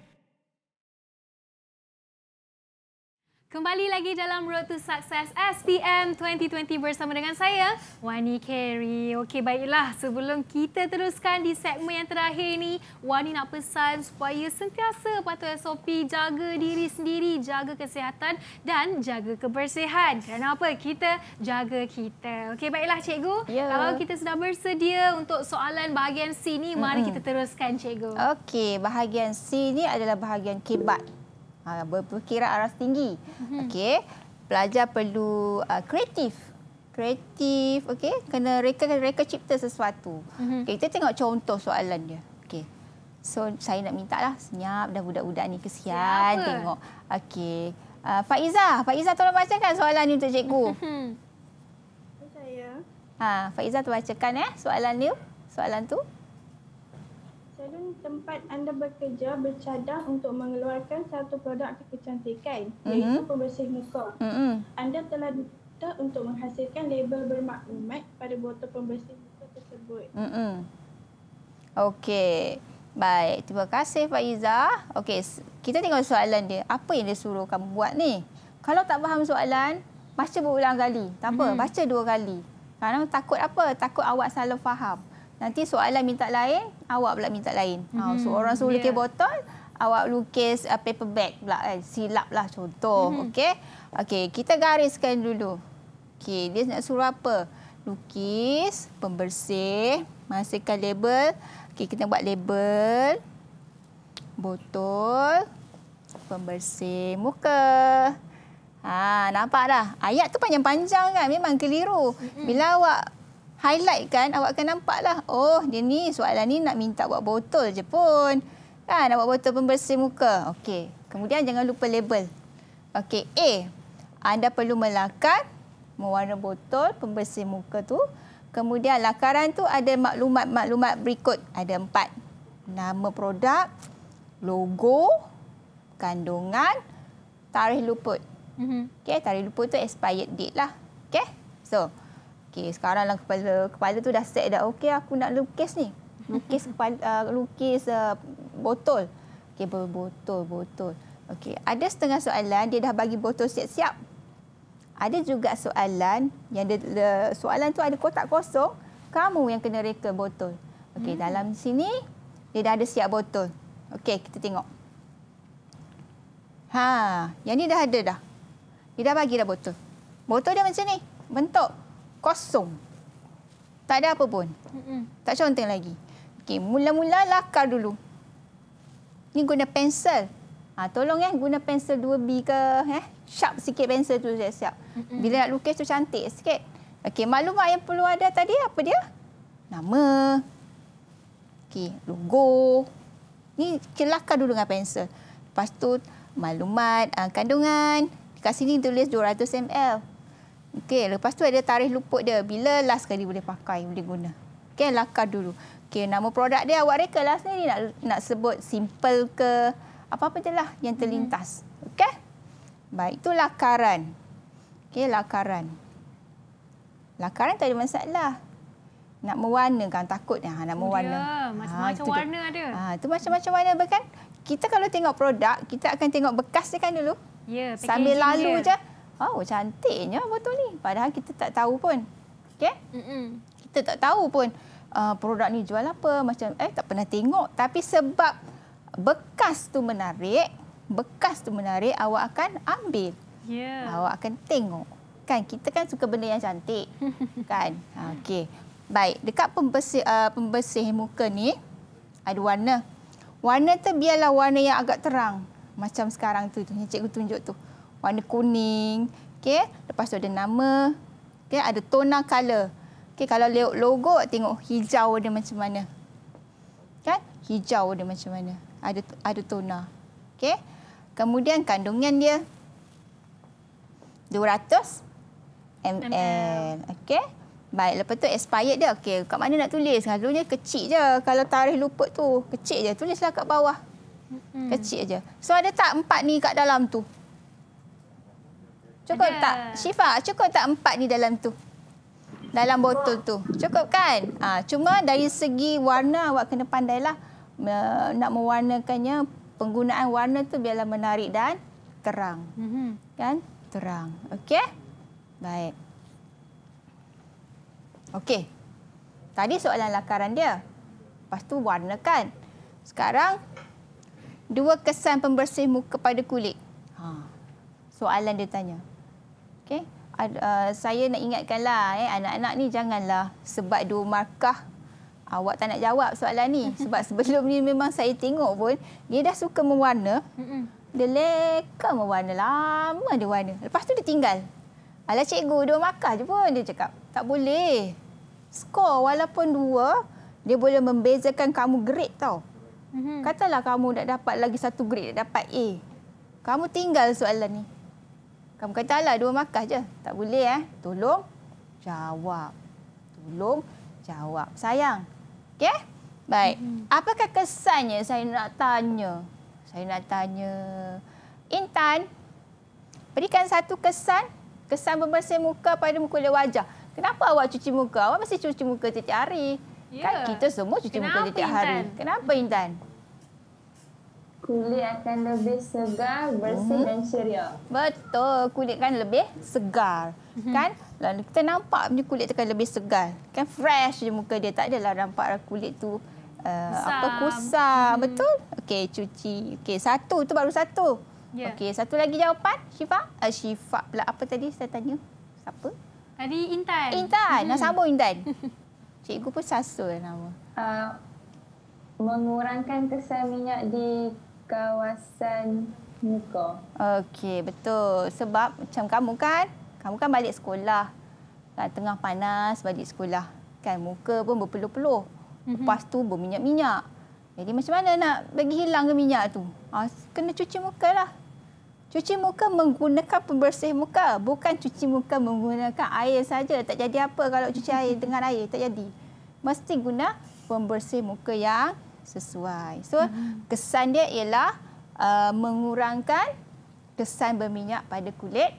Kembali lagi dalam Road to Success SPM 2020 bersama dengan saya, Wani Carey. Okey, baiklah. Sebelum kita teruskan di segmen yang terakhir ni, Wani nak pesan supaya sentiasa patuh SOP, jaga diri sendiri, jaga kesihatan dan jaga kebersihan. Kerana apa? Kita jaga kita. Okey, baiklah cikgu. Yeah. Kalau kita sudah bersedia untuk soalan bahagian C ni, mari mm-hmm. kita teruskan cikgu. Okey, bahagian C ni adalah bahagian kibat ha, berkira aras tinggi. Mm-hmm. Okey, pelajar perlu uh, kreatif. Kreatif, okey, kena reka reka cipta sesuatu. Mm-hmm. Okay, kita tengok contoh soalan dia. Okey. So saya nak minta lah senyap dah budak-budak ni kesian Siapa? tengok. Okey. Uh, Faiza, Faiza tolong bacakan soalan ni untuk cikgu. Mhm. Saya. Ha, Faiza tu bacakan eh soalan ni. Soalan tu salon tempat anda bekerja bercadang untuk mengeluarkan satu produk kecantikan mm-hmm. iaitu pembersih muka. Mm-hmm. Anda telah diminta untuk menghasilkan label bermaklumat pada botol pembersih muka tersebut. Mm-hmm. Okey. Baik, terima kasih Pak Iza. Okey, kita tengok soalan dia. Apa yang dia suruh kamu buat ni? Kalau tak faham soalan, baca berulang kali. Tak apa, hmm. baca dua kali. Kadang takut apa? Takut awak salah faham. Nanti soalan minta lain, awak pula minta lain. Hmm. Ha, so orang suruh yeah. lukis botol, awak lukis uh, paper bag pula kan. Silap lah contoh. Hmm. Okey. Okey, kita gariskan dulu. Okey, dia nak suruh apa? Lukis, pembersih, masukkan label. Okey, kita buat label. Botol, pembersih muka. Ha, nampak dah? Ayat tu panjang-panjang kan? Memang keliru. Bila awak highlight kan, awak akan nampak lah. Oh, dia ni soalan ni nak minta buat botol je pun. Kan, nak buat botol pembersih muka. Okey. Kemudian jangan lupa label. Okey, A. Anda perlu melakar mewarna botol pembersih muka tu. Kemudian lakaran tu ada maklumat-maklumat berikut. Ada empat. Nama produk, logo, kandungan, tarikh luput. Mm-hmm. Okey, tarikh luput tu expired date lah. Okey. So, okey sekarang lah kepala kepala tu dah set dah. Okey, aku nak lukis ni. Lukis kepala uh, lukis uh, botol. Okey, botol, botol. Okey, ada setengah soalan dia dah bagi botol siap-siap. Ada juga soalan yang dia, dia, soalan tu ada kotak kosong, kamu yang kena reka botol. Okey, hmm. dalam sini dia dah ada siap botol. Okey, kita tengok. Ha, yang ni dah ada dah. Dia dah bagi dah botol. Botol dia macam ni. Bentuk kosong. Tak ada apa pun. Mm-mm. Tak conteng lagi. Okey, mula-mula lakar dulu. Ni guna pensel. Ha, tolong eh guna pensel 2B ke eh sharp sikit pensel tu siap-siap. Mm-mm. Bila nak lukis tu cantik sikit. Okey, maklumat yang perlu ada tadi apa dia? Nama. Okey, logo. Ni kelakar dulu dengan pensel. Lepas tu maklumat uh, kandungan. Kat sini tulis 200 ml. Okey, lepas tu ada tarikh luput dia. Bila last kali boleh pakai, boleh guna. Okey, lakar dulu. Okey, nama produk dia awak reka lah sendiri nak nak sebut simple ke apa-apa je lah yang terlintas. Hmm. Okey? Baik, itu lakaran. Okey, lakaran. Lakaran tak ada masalah. Nak mewarnakan takut ha, nak mewarna. Ya, macam-macam ha, warna ada. Ha, itu macam-macam warna bahkan kita kalau tengok produk, kita akan tengok bekas dia kan dulu. Ya, Sambil lalu dia. je. Oh, cantiknya botol ni. Padahal kita tak tahu pun. Okey? Mm-mm. Kita tak tahu pun uh, produk ni jual apa. Macam eh tak pernah tengok. Tapi sebab bekas tu menarik, bekas tu menarik, awak akan ambil. Yeah. Awak akan tengok. Kan kita kan suka benda yang cantik. kan? Okey. Baik, dekat pembersih uh, pembersih muka ni ada warna. Warna tu biarlah warna yang agak terang. Macam sekarang tu, tu yang cikgu tunjuk tu warna kuning. Okey, lepas tu ada nama. Okey, ada tona color. Okey, kalau logo tengok hijau dia macam mana. Kan? Hijau dia macam mana. Ada ada tona. Okey. Kemudian kandungan dia 200 ml. Okey. Baik, lepas tu expired dia. Okey, kat mana nak tulis? Selalunya kecil je. Kalau tarikh luput tu, kecil je. Tulislah kat bawah. Hmm. Kecil je. So ada tak empat ni kat dalam tu? Cukup ada. tak? Syifa, cukup tak empat ni dalam tu? Dalam botol tu. Cukup kan? Ha, cuma dari segi warna awak kena pandailah me, nak mewarnakannya. Penggunaan warna tu biarlah menarik dan terang. Mm-hmm. Kan? Terang. Okey? Baik. Okey. Tadi soalan lakaran dia. Lepas tu warnakan. Sekarang, dua kesan pembersih muka pada kulit. Ha. Soalan dia tanya. Okay. Uh, saya nak ingatkanlah eh, anak-anak ni janganlah sebab dua markah awak tak nak jawab soalan ni. Sebab sebelum ni memang saya tengok pun dia dah suka mewarna. Dia leka mewarna. Lama dia warna. Lepas tu dia tinggal. Alah cikgu dua markah je pun dia cakap. Tak boleh. Skor walaupun dua, dia boleh membezakan kamu grade tau. Katalah kamu nak dapat lagi satu grade, dapat A. Kamu tinggal soalan ni. Kamu kata alah dua markah je. Tak boleh eh. Tolong jawab. Tolong jawab. Sayang. Okey? Baik. Mm-hmm. Apakah kesannya saya nak tanya? Saya nak tanya. Intan, berikan satu kesan. Kesan pembersih muka pada muka dan wajah. Kenapa awak cuci muka? Awak mesti cuci muka setiap hari. Yeah. Kan kita semua cuci Kenapa muka setiap hari. Kenapa Intan? Kulit akan lebih segar, bersih dan ceria. Betul, kulit kan lebih segar. Kan? Lalu kita nampak punya kulit tu kan lebih segar. Kan fresh je muka dia. Tak adalah nampak kulit tu uh, apa kusam. Betul? Okey, cuci. Okey, satu tu baru satu. Ya. Okey, satu lagi jawapan. Syifa? Uh, Syifa pula. Apa tadi saya tanya? Siapa? Tadi Intan. Intan. Nak sambung Intan. Cikgu pun sasul nama. Uh, mengurangkan kesan minyak di kawasan muka. Okey, betul. Sebab macam kamu kan, kamu kan balik sekolah. Kan tengah panas balik sekolah. Kan muka pun berpeluh-peluh. Lepas tu berminyak-minyak. Jadi macam mana nak bagi hilang ke minyak tu? Ha, kena cuci muka lah. Cuci muka menggunakan pembersih muka. Bukan cuci muka menggunakan air saja. Tak jadi apa kalau cuci air dengan air. Tak jadi. Mesti guna pembersih muka yang sesuai. So, kesan dia ialah uh, mengurangkan kesan berminyak pada kulit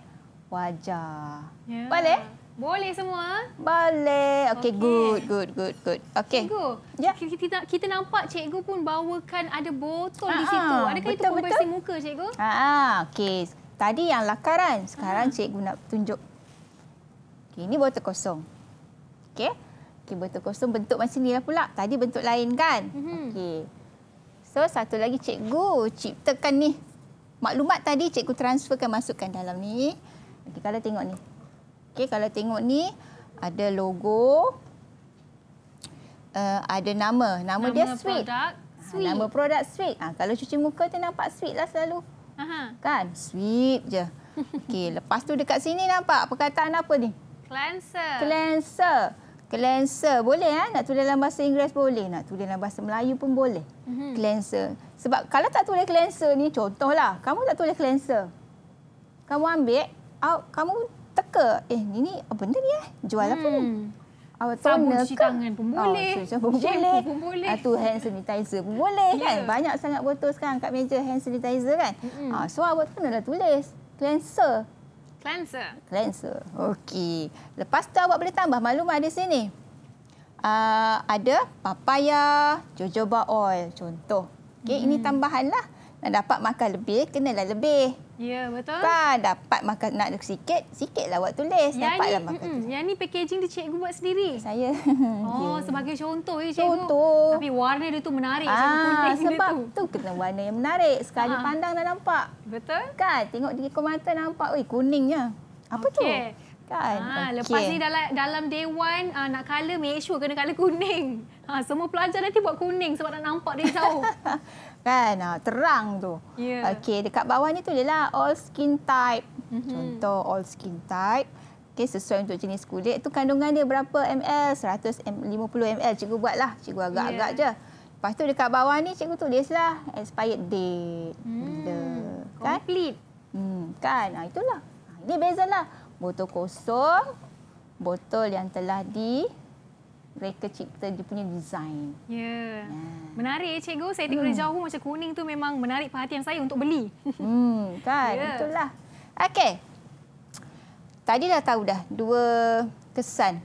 wajah. Ya. Boleh? Boleh semua. Boleh. Okey, Okey. good, good, good, good. Okey. Cikgu, Ya. kita, kita, nampak cikgu pun bawakan ada botol di Ah, situ. Adakah itu betul, pembersih betul. muka, cikgu? Ah, okey. Tadi yang lakaran, sekarang cikgu nak tunjuk. Okey, ini botol kosong. Okey. Okey, botol kosong bentuk macam ni lah pula. Tadi bentuk lain kan? Mhm. Okey. So, satu lagi cikgu ciptakan ni. Maklumat tadi cikgu transferkan masukkan dalam ni. Okey, kalau tengok ni. Okey, kalau tengok ni ada logo. Uh, ada nama. Nama, dia Sweet. produk, Ha, Sweet. nama produk Sweet. Ha, kalau cuci muka tu nampak sweet lah selalu. Aha. Kan? Sweet je. Okey, lepas tu dekat sini nampak perkataan apa ni? Cleanser. Cleanser. Cleanser. Boleh eh? Nak tulis dalam bahasa Inggeris boleh. Nak tulis dalam bahasa Melayu pun boleh. Mhm. Cleanser. Sebab kalau tak tulis cleanser ni, contohlah. Kamu tak tulis cleanser. Kamu ambil, out, kamu teka. Eh, ni ni apa benda ni eh? Jual apa ni? Hmm. Awak Sabun cuci tangan pun boleh. Oh, pun boleh. pun boleh. Ah, tu hand sanitizer pun boleh Ya. kan. Banyak sangat botol sekarang kat meja hand sanitizer kan. Mm-mm. Ah, so awak kenalah tulis cleanser. Cleanser. Cleanser. Okey. Lepas tu awak boleh tambah maklumat di sini. Uh, ada papaya, jojoba oil contoh. Okey, ini tambahan lah. Nak dapat makan lebih, kenalah lebih. Ya, betul. Kan dapat makan nak sikit, sikitlah awak tulis. Yang Dapatlah ni, makan. mm-mm, yang ni packaging dia cikgu buat sendiri. Saya. Oh, sebagai contoh ya cikgu. Contoh. Tapi warna dia tu menarik Ah, kuning dia sebab tu. tu kena warna yang menarik. Sekali Ah. pandang dah nampak. Betul? Kan? Tengok di ekor mata nampak. Oi, kuningnya. Apa tu? Okey. Kan? Ha, Okey. lepas ni dalam dalam day one uh, nak colour make sure kena colour kuning. Ha, semua pelajar nanti buat kuning sebab nak nampak dia jauh. kan? Ha, terang tu. Ya. Okey, dekat bawah ni tulislah all skin type. Mhm. Contoh all skin type. Okey, sesuai untuk jenis kulit. Tu kandungan dia berapa ml? 150 ml. Cikgu buatlah. Cikgu agak-agak Ya. je. Lepas tu dekat bawah ni cikgu tulislah expired date. Bila. Kan? Complete. Hmm, kan? Ha, itulah. Ha, ini bezalah. Botol kosong, botol yang telah di reka cipta dia punya design. Ya. Ya. Menarik ya cikgu. Saya tengok dari jauh macam kuning tu memang menarik perhatian saya untuk beli. Hmm, kan? Ya. Itulah. Okey. Tadi dah tahu dah dua kesan.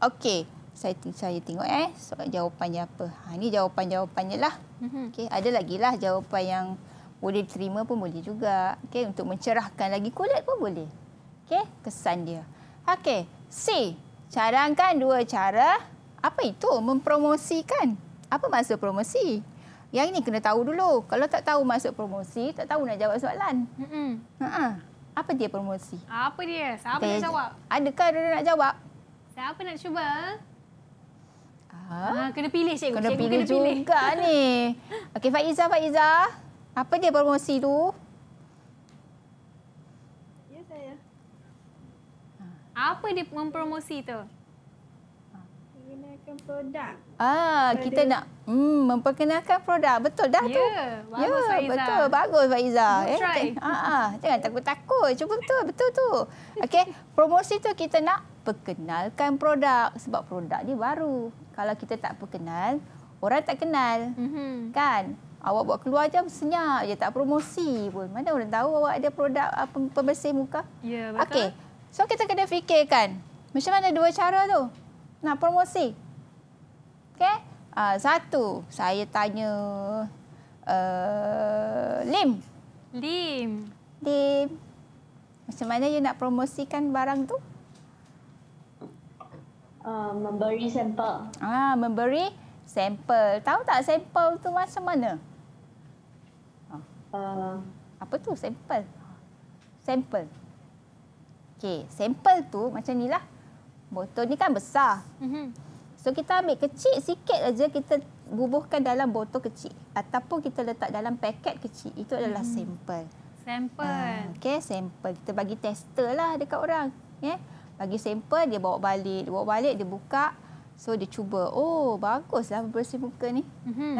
Okey, saya saya tengok eh soal jawapannya apa. Ha ni jawapan-jawapannya lah. Mhm. Okey, ada lagi lah jawapan yang boleh diterima pun boleh juga. Okey, untuk mencerahkan lagi kulit pun boleh. Okey, kesan dia. Okey, C. Cadangkan dua cara. Apa itu? Mempromosikan. Apa maksud promosi? Yang ini kena tahu dulu. Kalau tak tahu maksud promosi, tak tahu nak jawab soalan. Mm-mm. Ha Apa dia promosi? Apa dia? Siapa Okey, nak jawab? Adakah ada nak jawab? Siapa nak cuba? Ha? Ha, kena pilih cikgu. Kena cikgu pilih kena pilih. juga ni. Okey, Faiza, Faiza. Apa dia promosi tu? Ya saya. Apa dia mempromosi tu? Produk. Ah, kita nak hmm, memperkenalkan produk. Betul dah Ya, tu. ya, Faiza. betul. Bagus Faiza. Good try. Ah, ah, jangan takut-takut. Cuba betul, betul tu. Okey, promosi tu kita nak perkenalkan produk sebab produk ni baru. Kalau kita tak perkenal, orang tak kenal. Mhm. Kan? Awak buat keluar je senyap je tak promosi pun. Mana orang tahu awak ada produk uh, pem- pembersih muka? Ya, betul. Okey. So kita kena fikirkan macam mana dua cara tu nak promosi. Okey? Uh, satu, saya tanya Uh, Lim. Lim. Lim. Macam mana you nak promosikan barang tu? Uh, memberi sampel. Ah, memberi sampel. Tahu tak sampel tu macam mana? Uh, Apa tu sampel? Sampel. Okey, sampel tu macam ni lah. Botol ni kan besar. Mhm. So kita ambil kecil sikit aja kita bubuhkan dalam botol kecil ataupun kita letak dalam paket kecil. Itu adalah Mhm. sampel. Sampel. Ah, Okey, sampel. Kita bagi tester lah dekat orang. Ya. Bagi sampel, dia bawa balik. Dia bawa balik, dia buka. So, dia cuba. Oh, baguslah bersih muka ni.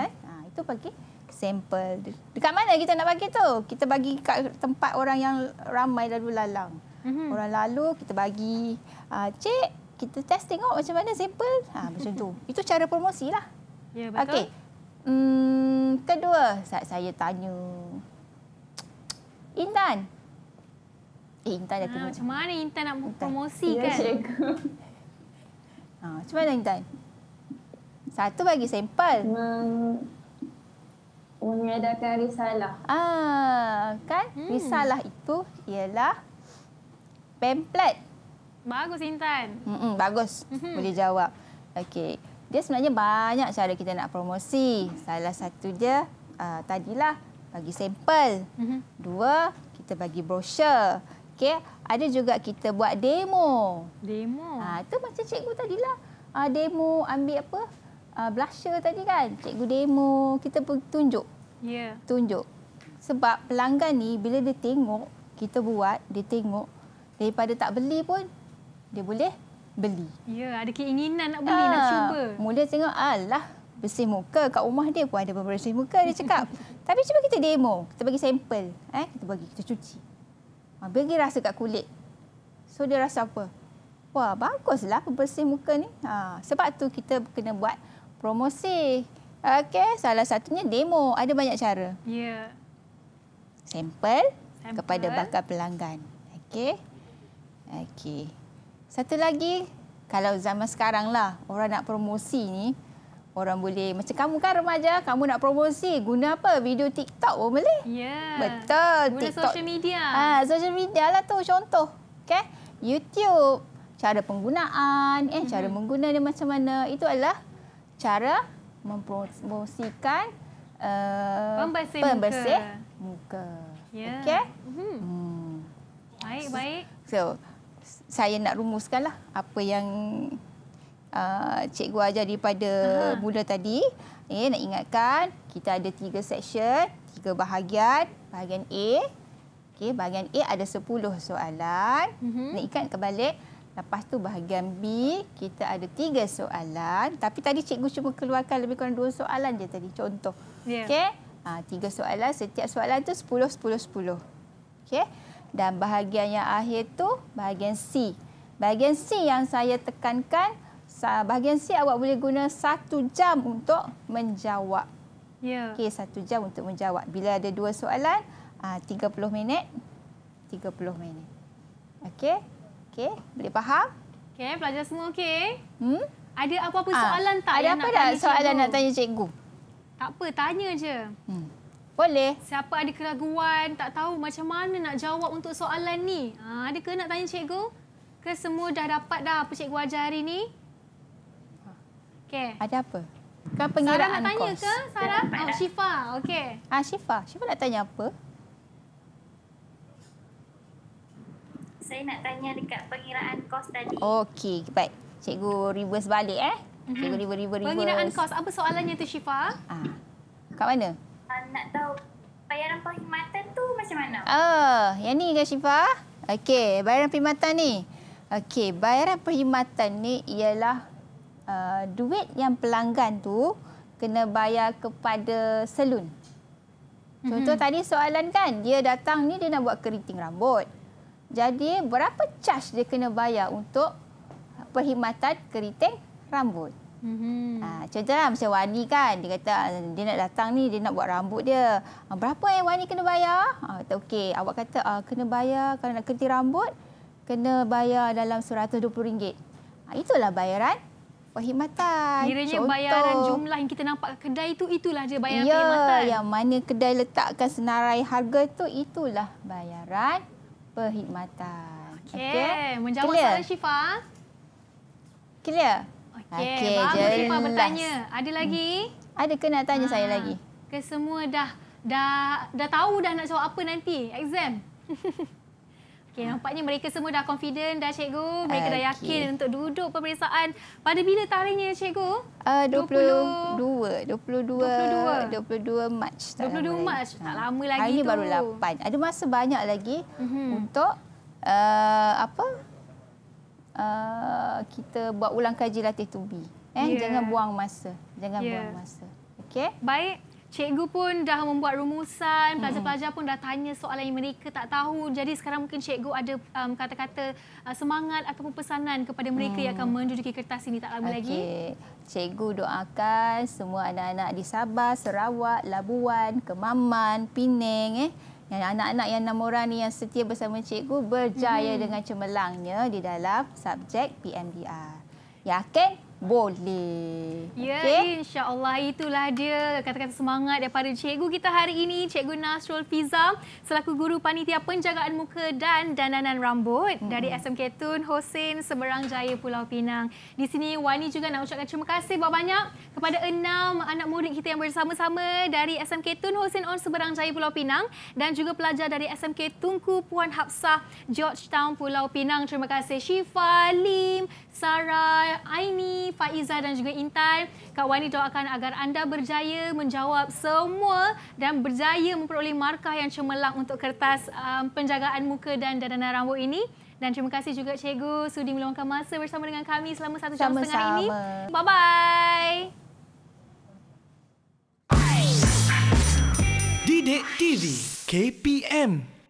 Ha, itu bagi sampel. Dekat mana kita nak bagi tu? Kita bagi kat tempat orang yang ramai lalu lalang. Mhm. Orang lalu, kita bagi. Ah, Cik, kita test tengok macam mana sampel. Ha, macam tu. Itu cara promosi lah. Ya, betul. Okey. Hmm, kedua, saya, saya tanya. Intan. Eh, Intan dah Ha, macam mana Intan nak Intan. promosi ya, kan? cikgu. Ha, macam mana Intan? Satu bagi sampel. Meng, mengedarkan risalah. Ah, kan? Hmm. Risalah itu ialah pamphlet. Bagus Intan. Mm-mm, bagus. Mhm. Boleh jawab. Okey. Dia sebenarnya banyak cara kita nak promosi. Salah satu dia uh, tadilah bagi sampel. Mhm. Dua, kita bagi brosur. Okey, ada juga kita buat demo. Demo. Ha, itu macam cikgu tadilah. Uh, demo ambil apa? Uh, blusher tadi kan. Cikgu demo, kita tunjuk. Ya. Tunjuk. Sebab pelanggan ni bila dia tengok kita buat, dia tengok daripada tak beli pun dia boleh beli. Ya, ada keinginan nak beli, nak Ah, cuba. Mula tengok, alah bersih muka kat rumah dia pun ada pembersih muka dia cakap. Tapi cuba kita demo, kita bagi sampel, eh kita bagi kita cuci. Ha, bagi rasa kat kulit. So dia rasa apa? Wah, baguslah pembersih muka ni. Ha, sebab tu kita kena buat promosi. Okey, salah satunya demo. Ada banyak cara. Ya. Sampel, Sampel. kepada bakal pelanggan. Okey. Okey. Satu lagi, kalau zaman sekarang lah, orang nak promosi ni, orang boleh, macam kamu kan remaja, kamu nak promosi, guna apa? Video TikTok pun boleh. Ya. Betul, Guna TikTok. social media. Ah, social media lah tu contoh. Okay? YouTube, cara penggunaan, eh cara mengguna dia macam mana. Itu adalah cara mempromosikan uh, Pembersih pembersih muka. muka. Ya. Okay? Mhm. Hmm. Baik, baik. So, saya nak rumuskanlah apa yang uh, cikgu ajar daripada Aha. mula tadi. Eh, nak ingatkan, kita ada tiga section, tiga bahagian. Bahagian A, okay, bahagian A ada 10 soalan. Mhm. Nak ingat kebalik. Lepas tu bahagian B, kita ada tiga soalan. Tapi tadi cikgu cuma keluarkan lebih kurang dua soalan je tadi, contoh. Ya. Okey. Ha, tiga soalan, setiap soalan tu 10, 10, 10. Okey. Dan bahagian yang akhir tu bahagian C. Bahagian C yang saya tekankan, bahagian C awak boleh guna satu jam untuk menjawab. Ya. Okey, satu jam untuk menjawab. Bila ada dua soalan, ah, 30 minit, 30 minit. Okey? Okey, boleh faham? Okey, pelajar semua okey? Hmm? Ada apa-apa Ah, soalan tak Ada apa tak soalan cikgu? nak tanya cikgu? Tak apa, tanya je. Hmm. Boleh. Siapa ada keraguan, tak tahu macam mana nak jawab untuk soalan ni? Ha, ada ke nak tanya cikgu? Ke semua dah dapat dah apa cikgu ajar hari ni? Okey. Ada apa? Kan Sarah pengiraan nak tanya kos. ke? Sarah? Oh, Syifa. Okey. Ah, Syifa. Syifa nak tanya apa? Saya nak tanya dekat pengiraan kos tadi. Okey, baik. Cikgu reverse balik eh. Cikgu reverse, reverse, reverse. Mhm. Pengiraan kos. Apa soalannya tu Syifa? Ah. Kat mana? Uh, nak tahu bayaran perkhidmatan tu macam mana? Ah, yang ni ke Syifa? Okey, bayaran perkhidmatan ni. Okey, bayaran perkhidmatan ni ialah uh, duit yang pelanggan tu kena bayar kepada salon. Contoh mm-hmm. tadi soalan kan, dia datang ni dia nak buat keriting rambut. Jadi berapa charge dia kena bayar untuk perkhidmatan keriting rambut? Mhm. Ha, contohlah macam Wani kan, dia kata ah, dia nak datang ni, dia nak buat rambut dia. Ha, berapa yang Wani kena bayar? Ha, kata okey, awak kata ah, kena bayar kalau nak keriting rambut, kena bayar dalam RM120. Ha, itulah bayaran perkhidmatan. Kiranya Contoh, bayaran jumlah yang kita nampak kat kedai tu itulah dia bayaran ya, perkhidmatan. yang mana kedai letakkan senarai harga tu itulah bayaran perkhidmatan. Okey, menjawab Clear? soalan Syifa. Clear? Okey, bagus Syifa jelas. bertanya. Ada lagi? Ada ke nak tanya saya Ah, lagi? Ke semua dah dah dah tahu dah nak jawab apa nanti exam. Okey, nampaknya mereka semua dah confident dah cikgu. Mereka dah Okey. yakin untuk duduk peperiksaan. Pada bila tarikhnya cikgu? Uh, 20 22, 22, 22 Mac. tak 22 lama lagi. Mac. Tak lama lagi Hari tu. baru 8. Ada masa banyak lagi Mhm. untuk uh, apa? Uh, kita buat ulang kaji latih tubi. Eh, Ya. jangan buang masa. Jangan Ya. buang masa. Okey? Baik, cikgu pun dah membuat rumusan, pelajar-pelajar pun dah tanya soalan yang mereka tak tahu. Jadi sekarang mungkin cikgu ada um, kata-kata uh, semangat ataupun pesanan kepada mereka yang akan menduduki kertas ini tak lama lagi. Okey. Cikgu doakan semua anak-anak di Sabah, Sarawak, Labuan, Kemaman, Penang eh yang anak-anak yang enam orang ni yang setia bersama cikgu berjaya Hmm. dengan cemerlangnya di dalam subjek PMDR. Yakin? Boleh. Ya, Okey? insya-Allah itulah dia kata-kata semangat daripada cikgu kita hari ini, Cikgu Nasrul Fiza selaku guru panitia penjagaan muka dan dandanan rambut dari SMK Tun Hossein Seberang Jaya Pulau Pinang. Di sini Wani juga nak ucapkan terima kasih banyak kepada enam anak murid kita yang bersama-sama dari SMK Tun Hossein On Seberang Jaya Pulau Pinang dan juga pelajar dari SMK Tunku Puan Hafsah Georgetown Pulau Pinang. Terima kasih Syifa, Lim, Sarah, Aini, Faiza dan juga Intan. Kak Wani doakan agar anda berjaya menjawab semua dan berjaya memperoleh markah yang cemerlang untuk kertas um, penjagaan muka dan dandanan rambut ini. Dan terima kasih juga cikgu sudi meluangkan masa bersama dengan kami selama satu jam setengah ini. Sama-sama. Bye-bye. Didik TV KPM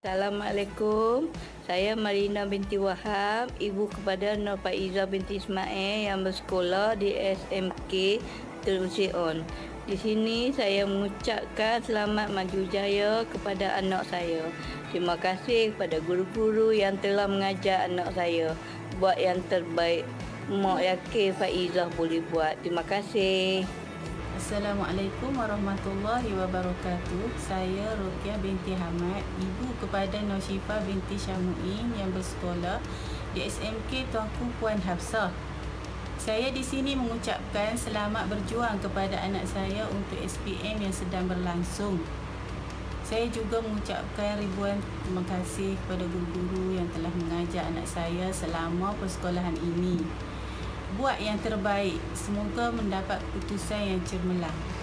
Assalamualaikum. Saya Marina binti Wahab, ibu kepada Nur Faiza binti Ismail yang bersekolah di SMK Terusion. Di sini saya mengucapkan selamat maju jaya kepada anak saya. Terima kasih kepada guru-guru yang telah mengajar anak saya buat yang terbaik. Mak yakin Faizah boleh buat. Terima kasih. Assalamualaikum warahmatullahi wabarakatuh. Saya Rukiah binti Hamad, ibu kepada Nur Syifa binti Syamuin yang bersekolah di SMK Tuanku Puan Hafsah. Saya di sini mengucapkan selamat berjuang kepada anak saya untuk SPM yang sedang berlangsung. Saya juga mengucapkan ribuan terima kasih kepada guru-guru yang telah mengajar anak saya selama persekolahan ini. Buat yang terbaik. Semoga mendapat keputusan yang cemerlang.